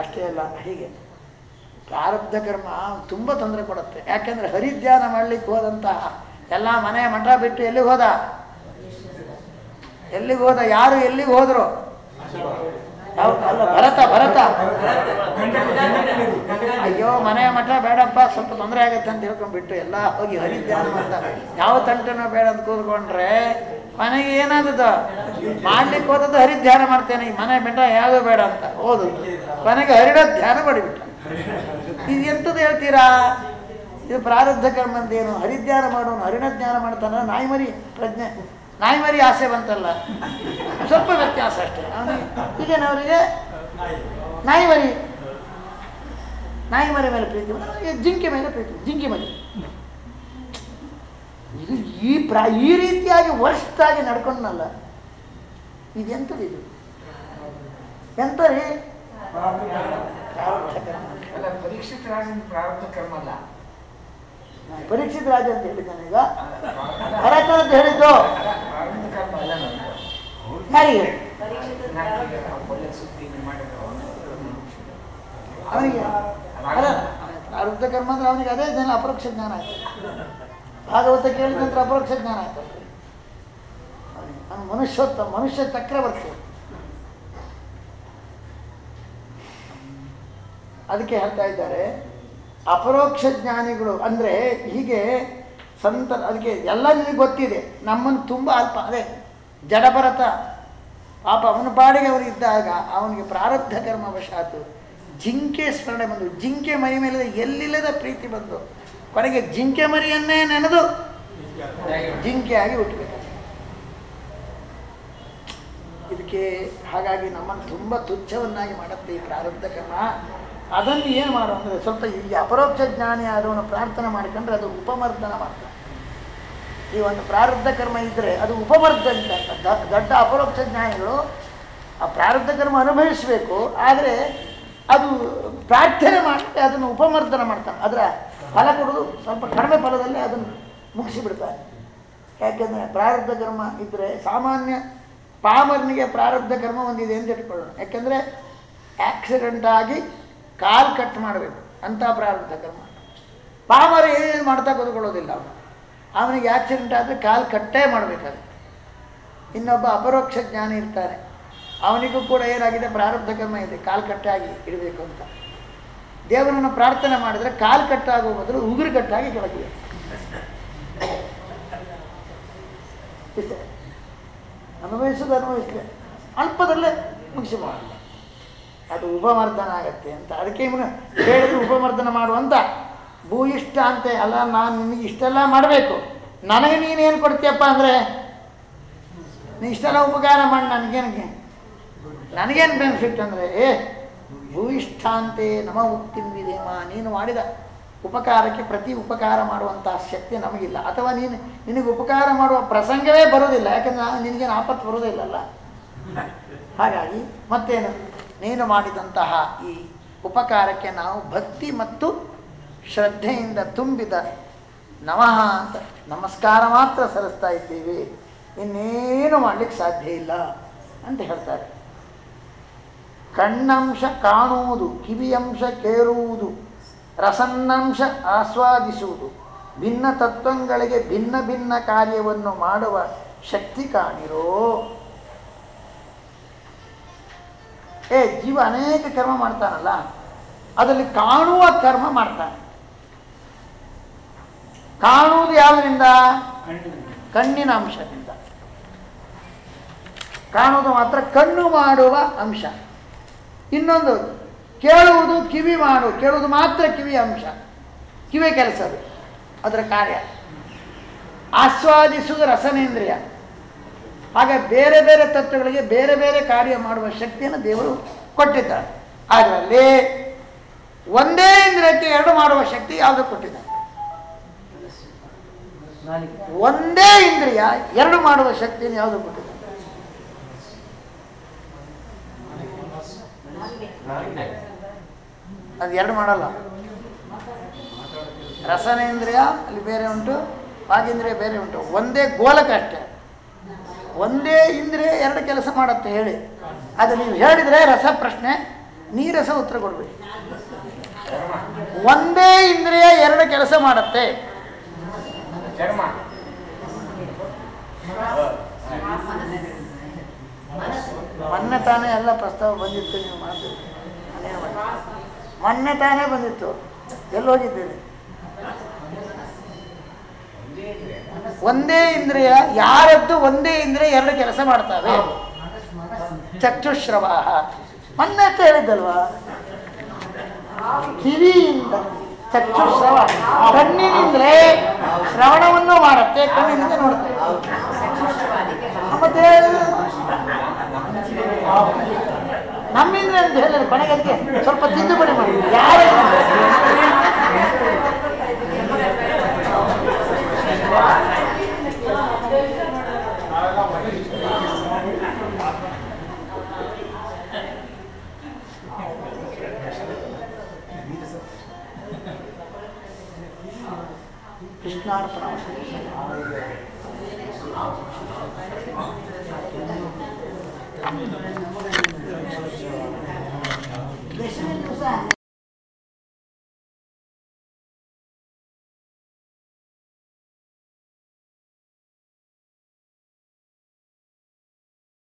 ಅಷ್ಟೇ ಅಲ್ಲ, ಹೀಗೆ. ಪ್ರಾರಬ್ಧ ಕರ್ಮ ತುಂಬ ತೊಂದರೆ ಕೊಡುತ್ತೆ. ಯಾಕೆಂದ್ರೆ ಹರಿಧ್ಯಾನ ಮಾಡ್ಲಿಕ್ಕೆ ಹೋದಂತಹ ಎಲ್ಲ ಮನೆ ಮಠ ಬಿಟ್ಟು ಎಲ್ಲಿಗೆ ಹೋದ? ಎಲ್ಲಿಗೆ ಹೋದ, ಯಾರು ಎಲ್ಲಿಗೆ ಹೋದ್ರು? ಅಲ್ಲ, ಭರತ ಭರತ. ಅಯ್ಯೋ ಮನೆ ಮಠ ಬೇಡಪ್ಪ, ಸ್ವಲ್ಪ ತೊಂದರೆ ಆಗತ್ತೆ ಅಂತ ಹೇಳ್ಕೊಂಡ್ಬಿಟ್ಟು ಎಲ್ಲ ಹೋಗಿ ಹರಿದ್ಯಾನ ಅಂತ ಯಾವ ತಂಟನೂ ಬೇಡ ಅಂತ ಕೂತ್ಕೊಂಡ್ರೆ ಮನೆಗೆ ಏನಾದದ? ಮಾಡ್ಲಿಕ್ಕೆ ಹೋದದ್ದು ಹರಿಧ್ಯಾನ ಮಾಡ್ತೇನೆ, ಈ ಮನೆ ಬೆಂಟ ಯಾವುದು ಬೇಡ ಅಂತ ಹೋದು ಮನೆಗೆ ಹರಿಡೋದು ಧ್ಯಾನ ಮಾಡಿಬಿಟ್ಟ. ಇದು ಎಂಥದ್ದು ಹೇಳ್ತೀರಾ? ಇದು ಪ್ರಾರಬ್ಧ ಕರ್ಮಂದೇನು? ಹರಿದ್ಯಾನ ಮಾಡೋನು ಹರಿಣ ಜ್ಞಾನ ಮಾಡ್ತಾನ? ನಾಯಿ ಮರಿ ಪ್ರಜ್ಞೆ. ನಾಯಿ ಮರಿ ಆಸೆ ಬಂತಲ್ಲ. ಸ್ವಲ್ಪ ವ್ಯತ್ಯಾಸ ಅಷ್ಟೇ. ಅವನಿಗೆ ಈಗೇನು ಅವರಿಗೆ ನಾಯಿ ಮರಿ. ನಾಯಿ ಮರಿ ಮೇಲೆ ಪ್ರೀತಿ ಅವನಿಗೆ ಜಿಂಕೆ ಮೇಲೆ ಪ್ರೀತಿ. ಜಿಂಕೆ ಮರಿ. ಇದು ಈ ಪ್ರ ಈ ರೀತಿಯಾಗಿ ವರ್ಷಾಗಿ ನಡ್ಕೊಂಡ್ನಲ್ಲ. ಇದೆಂಥದ್ದು ಇದು? ಎಂತ ರೀ ಪ್ರಾರಂಭ ಕ್ರಮ ಅಲ್ಲ ಪರೀಕ್ಷಿತ ರಾಜ ಅಂತ ಹೇಳಿದ್ದಾನೆ ಈಗ ಭರತ ಅಂತ ಹೇಳಿದ್ದು. ಯಾರಿಗೆ? ಅವನಿಗೆ ಪ್ರಾರಬ್ಧ ಕರ್ಮ ಅಂದ್ರೆ ಅವನಿಗೆ ಅದೇ ಜ್ಞಾನ, ಅಪರೋಕ್ಷ ಜ್ಞಾನ ಆಯ್ತು. ಭಾಗವತ ಕೇಳಿದ ನಂತರ ಅಪರೋಕ್ಷ ಜ್ಞಾನ ಆಯ್ತು. ಅವನು ಮನುಷ್ಯೋತ್ತ ಮನುಷ್ಯ ಚಕ್ರವರ್ತಿ. ಅದಕ್ಕೆ ಹೇಳ್ತಾ ಇದ್ದಾರೆ ಅಪರೋಕ್ಷ ಜ್ಞಾನಿಗಳು ಅಂದರೆ ಹೀಗೆ ಸಂತ ಅದಕ್ಕೆ ಎಲ್ಲ ನಿಮಗೆ ಗೊತ್ತಿದೆ. ನಮ್ಮನ್ನು ತುಂಬ ಅಲ್ಪ, ಅದೇ ಜಡಭರತ. ಪಾಪ ಅವನ ಬಾಡಿಗೆ ಅವರು ಇದ್ದಾಗ ಅವನಿಗೆ ಪ್ರಾರಬ್ಧ ಕರ್ಮ ವಶಾತು. ಜಿಂಕೆ ಸ್ಮರಣೆ ಬಂದು, ಜಿಂಕೆ ಮರಿ ಮೇಲೆ ಎಲ್ಲಿಲ್ಲದ ಪ್ರೀತಿ ಬಂದು. ಕೊನೆಗೆ ಜಿಂಕೆ ಮರಿಯನ್ನೇ ನೆನೆದು ಜಿಂಕೆಯಾಗಿ ಹುಟ್ಟಬೇಕು ಇದಕ್ಕೆ ಹಾಗಾಗಿ ನಮ್ಮನ್ನು ತುಂಬ ತುಚ್ಛವನ್ನಾಗಿ ಮಾಡುತ್ತೆ ಈ ಪ್ರಾರಬ್ಧ ಕರ್ಮ. ಅದನ್ನು ಏನು ಮಾಡು ಅಂದರೆ ಸ್ವಲ್ಪ ಈ ಅಪರೋಕ್ಷ ಜ್ಞಾನಿ ಆದವನು ಪ್ರಾರ್ಥನೆ ಮಾಡಿಕೊಂಡ್ರೆ ಅದು ಉಪಮರ್ದನ ಮಾಡ್ತಾನೆ ಈ ಒಂದು ಪ್ರಾರಬ್ಧ ಕರ್ಮ ಇದ್ದರೆ ಅದು ಉಪಮರ್ದ ದೊಡ್ಡ ಅಪರೋಕ್ಷ ಜ್ಞಾನಿಗಳು ಆ ಪ್ರಾರಬ್ಧ ಕರ್ಮ ಅನುಭವಿಸಬೇಕು, ಆದರೆ ಅದು ಪ್ರಾರ್ಥನೆ ಮಾಡಿ ಅದನ್ನು ಉಪಮರ್ದನ ಮಾಡ್ತಾನೆ ಅದರ ಫಲ ಕೊಡೋದು ಸ್ವಲ್ಪ ಕಡಿಮೆ ಫಲದಲ್ಲಿ ಅದನ್ನು ಮುಗಿಸಿಬಿಡ್ತಾನೆ ಯಾಕೆಂದರೆ ಪ್ರಾರಬ್ಧ ಕರ್ಮ ಇದ್ದರೆ ಸಾಮಾನ್ಯ ಪಾಮರ್ನಿಗೆ ಪ್ರಾರಬ್ಧ ಕರ್ಮ ಒಂದಿದೆ ಅಂತ ಇಟ್ಕೊಳ್ಳೋಣ. ಯಾಕೆಂದರೆ ಆಕ್ಸಿಡೆಂಟ್ ಆಗಿ ಕಾಲು ಕಟ್ ಮಾಡಬೇಕು. ಅಂತ ಪ್ರಾರಂಭ ಕರ್ಮ ಪಾಮರ ಏನೇನು ಮಾಡ್ತಾ ಕೂತ್ಕೊಳ್ಳೋದಿಲ್ಲ ಅವನು. ಅವನಿಗೆ ಆಕ್ಸಿಡೆಂಟ್ ಆದರೆ ಕಾಲು ಕಟ್ಟೇ ಮಾಡಬೇಕಾಗುತ್ತೆ. ಇನ್ನೊಬ್ಬ ಅಪರೋಕ್ಷ ಜ್ಞಾನಿ ಇರ್ತಾನೆ. ಅವನಿಗೂ ಕೂಡ ಏನಾಗಿದೆ? ಪ್ರಾರಬ್ಧ ಕರ್ಮ ಇದೆ. ಕಾಲು ಕಟ್ಟಾಗಿ ಇಡಬೇಕು ಅಂತ. ದೇವರನ್ನು ಪ್ರಾರ್ಥನೆ ಮಾಡಿದರೆ ಕಾಲು ಕಟ್ಟಾಗುವ ಬದಲು ಉಗುರು ಕಟ್ಟಾಗಿ ಕೆಳಗಿದೆ ಅನುಭವಿಸೋದು ಅನುಭವಿಸಲಿ ಅಲ್ಪದಲ್ಲೇ ಮುಗಿಸಿ ಮಾಡಿ ಅದು ಉಪಮರ್ದನ ಆಗತ್ತೆ ಅಂತ. ಅದಕ್ಕೆ ಇವನು ಹೇಳಿದ್ರು ಉಪಮರ್ದನ ಮಾಡುವಂತ ಭೂಯಿಷ್ಠ ಅಂತೆ, ಅಲ್ಲ, ನಾನು ನಿನಗೆ ಇಷ್ಟೆಲ್ಲ ಮಾಡಬೇಕು. ನನಗೆ ನೀನೇನು ಕೊಡ್ತೀಯಪ್ಪ ಅಂದರೆ, ನೀ ಇಷ್ಟೆಲ್ಲ ಉಪಕಾರ ಮಾಡಿ ನನಗೇನಕ್ಕೆ? ನನಗೇನು ಬೆನಿಫಿಟ್ ಅಂದರೆ, ಏ ಭೂ ಭೂಯಿಷ್ಠಾಂತೆ ನಮ ಉಕ್ತಿಂ ವಿಧೇಮ. ನೀನು ಮಾಡಿದ ಉಪಕಾರಕ್ಕೆ ಪ್ರತಿ ಉಪಕಾರ ಮಾಡುವಂಥ ಶಕ್ತಿ ನಮಗಿಲ್ಲ. ಅಥವಾ ನೀನು, ನಿನಗೆ ಉಪಕಾರ ಮಾಡುವ ಪ್ರಸಂಗವೇ ಬರೋದಿಲ್ಲ ಯಾಕಂದ್ರೆ ನಾನು ನಿನಗೇನು ಆಪತ್ತು ಬರೋದಿಲ್ಲಲ್ಲ ಹಾಗಾಗಿ ಮತ್ತೇನು? ನೀನು ಮಾಡಿದಂತಹ ಈ ಉಪಕಾರಕ್ಕೆ ನಾವು ಭಕ್ತಿ ಮತ್ತು ಶ್ರದ್ಧೆಯಿಂದ ತುಂಬಿದ ನಮಃ ಅಂತ ನಮಸ್ಕಾರ ಮಾತ್ರ ಸಲ್ಲಿಸ್ತಾ ಇದ್ದೀವಿ. ಇನ್ನೇನು ಮಾಡಲಿಕ್ಕೆ ಸಾಧ್ಯ ಇಲ್ಲ ಅಂತ ಹೇಳ್ತಾರೆ. ಕಣ್ಣಂಶ ಕಾಣುವುದು, ಕಿವಿಯಂಶ ಕೇಳುವುದು ರಸನ್ನಂಶ ಆಸ್ವಾದಿಸುವುದು, ಭಿನ್ನ ತತ್ವಗಳಿಗೆ ಭಿನ್ನ ಭಿನ್ನ ಕಾರ್ಯವನ್ನು ಮಾಡುವ ಶಕ್ತಿ ಕಾಣಿರೋ ಏ, ಜೀವ ಅನೇಕ ಕರ್ಮ ಮಾಡ್ತಾನಲ್ಲ, ಅದರಲ್ಲಿ ಕಾಣುವ ಕರ್ಮ ಮಾಡ್ತಾನೆ. ಕಾಣುವುದು ಯಾವುದರಿಂದ? ಕಣ್ಣಿನ ಅಂಶದಿಂದ. ಕಾಣುವುದು ಮಾತ್ರ ಕಣ್ಣು ಮಾಡುವ ಅಂಶ. ಇನ್ನೊಂದು, ಕೇಳುವುದು ಕಿವಿ ಮಾಡು, ಕೇಳುವುದು ಮಾತ್ರ ಕಿವಿ ಅಂಶ. ಕಿವಿ ಕೆಲಸ ಅದು ಅದರ ಕಾರ್ಯ. ಆಸ್ವಾದಿಸುವುದು ರಸನೇಂದ್ರಿಯ. ಹಾಗೆ ಬೇರೆ ಬೇರೆ ತತ್ವಗಳಿಗೆ ಬೇರೆ ಬೇರೆ ಕಾರ್ಯ ಮಾಡುವ ಶಕ್ತಿಯನ್ನು ದೇವರು ಕೊಟ್ಟಿದ್ದಾರೆ. ಅದರಲ್ಲಿ ಒಂದೇ ಇಂದ್ರಿಯಕ್ಕೆ ಎರಡು ಮಾಡುವ ಶಕ್ತಿ ಯಾವುದು ಕೊಟ್ಟಿದ್ದಾರೆ? ಒಂದೇ ಇಂದ್ರಿಯ ಎರಡು ಮಾಡುವ ಶಕ್ತಿಯನ್ನು ಯಾವುದು ಕೊಟ್ಟಿದ್ದಾರೆ? ಅದು ಎರಡು ಮಾಡಲ್ಲ. ರಸನೇಂದ್ರಿಯ ಅಲ್ಲಿ ಬೇರೆ ಉಂಟು ವಾಗೇಂದ್ರಿಯ ಬೇರೆ ಉಂಟು. ಒಂದೇ ಗೋಲಕ ಅಷ್ಟೇ. ಒಂದೇ ಇಂದ್ರಿಯ ಎರಡು ಕೆಲಸ ಮಾಡುತ್ತೆ ಹೇಳಿ. ಅದು ನೀವು ಹೇಳಿದರೆ ರಸ ಪ್ರಶ್ನೆ ನೀರಸ ಉತ್ತರ ಕೊಡಬೇಕು. ಒಂದೇ ಇಂದ್ರಿಯ ಎರಡು ಕೆಲಸ ಮಾಡುತ್ತೆ. ಮೊನ್ನೆ ತಾನೇ ಎಲ್ಲ ಪ್ರಸ್ತಾವ ಬಂದಿತ್ತು ನೀವು ಮಾಡ್ತೀರಿ. ನಾನೇನು ಮಾಡಿದೆ? ಮೊನ್ನೆ ತಾನೇ ಬಂದಿತ್ತು. ಎಲ್ಲಿ ಹೋಗಿದ್ದೀರಿ? ಒಂದೇ ಇಂದ್ರಿಯ ಯಾರದ್ದು ಒಂದೇ ಇಂದ್ರಿಯ ಎರಡು ಕೆಲಸ ಮಾಡ್ತವೆ. ಚಕ್ಷುಶ್ರವ ಮೊನ್ನೆ ಅಂತ ಹೇಳಿದ್ದಲ್ವಾ? ಕಿವಿಯಿಂದ ಚಕ್ಷುಶ್ರವ ಕಣ್ಣಿನಿಂದಲೇ ಶ್ರವಣವನ್ನು ಮಾಡುತ್ತೆ ಕಣ್ಣಿನಿಂದ ನೋಡುತ್ತೆ ಮತ್ತೆ ನಮ್ಮಿಂದ ಅಂತ ಹೇಳಿದ್ರೆ ಕೊನೆಗೆ ಸ್ವಲ್ಪ ತಿದ್ದುಪಡಿ ಮಾಡಿ. ಯಾರ It's not a problem.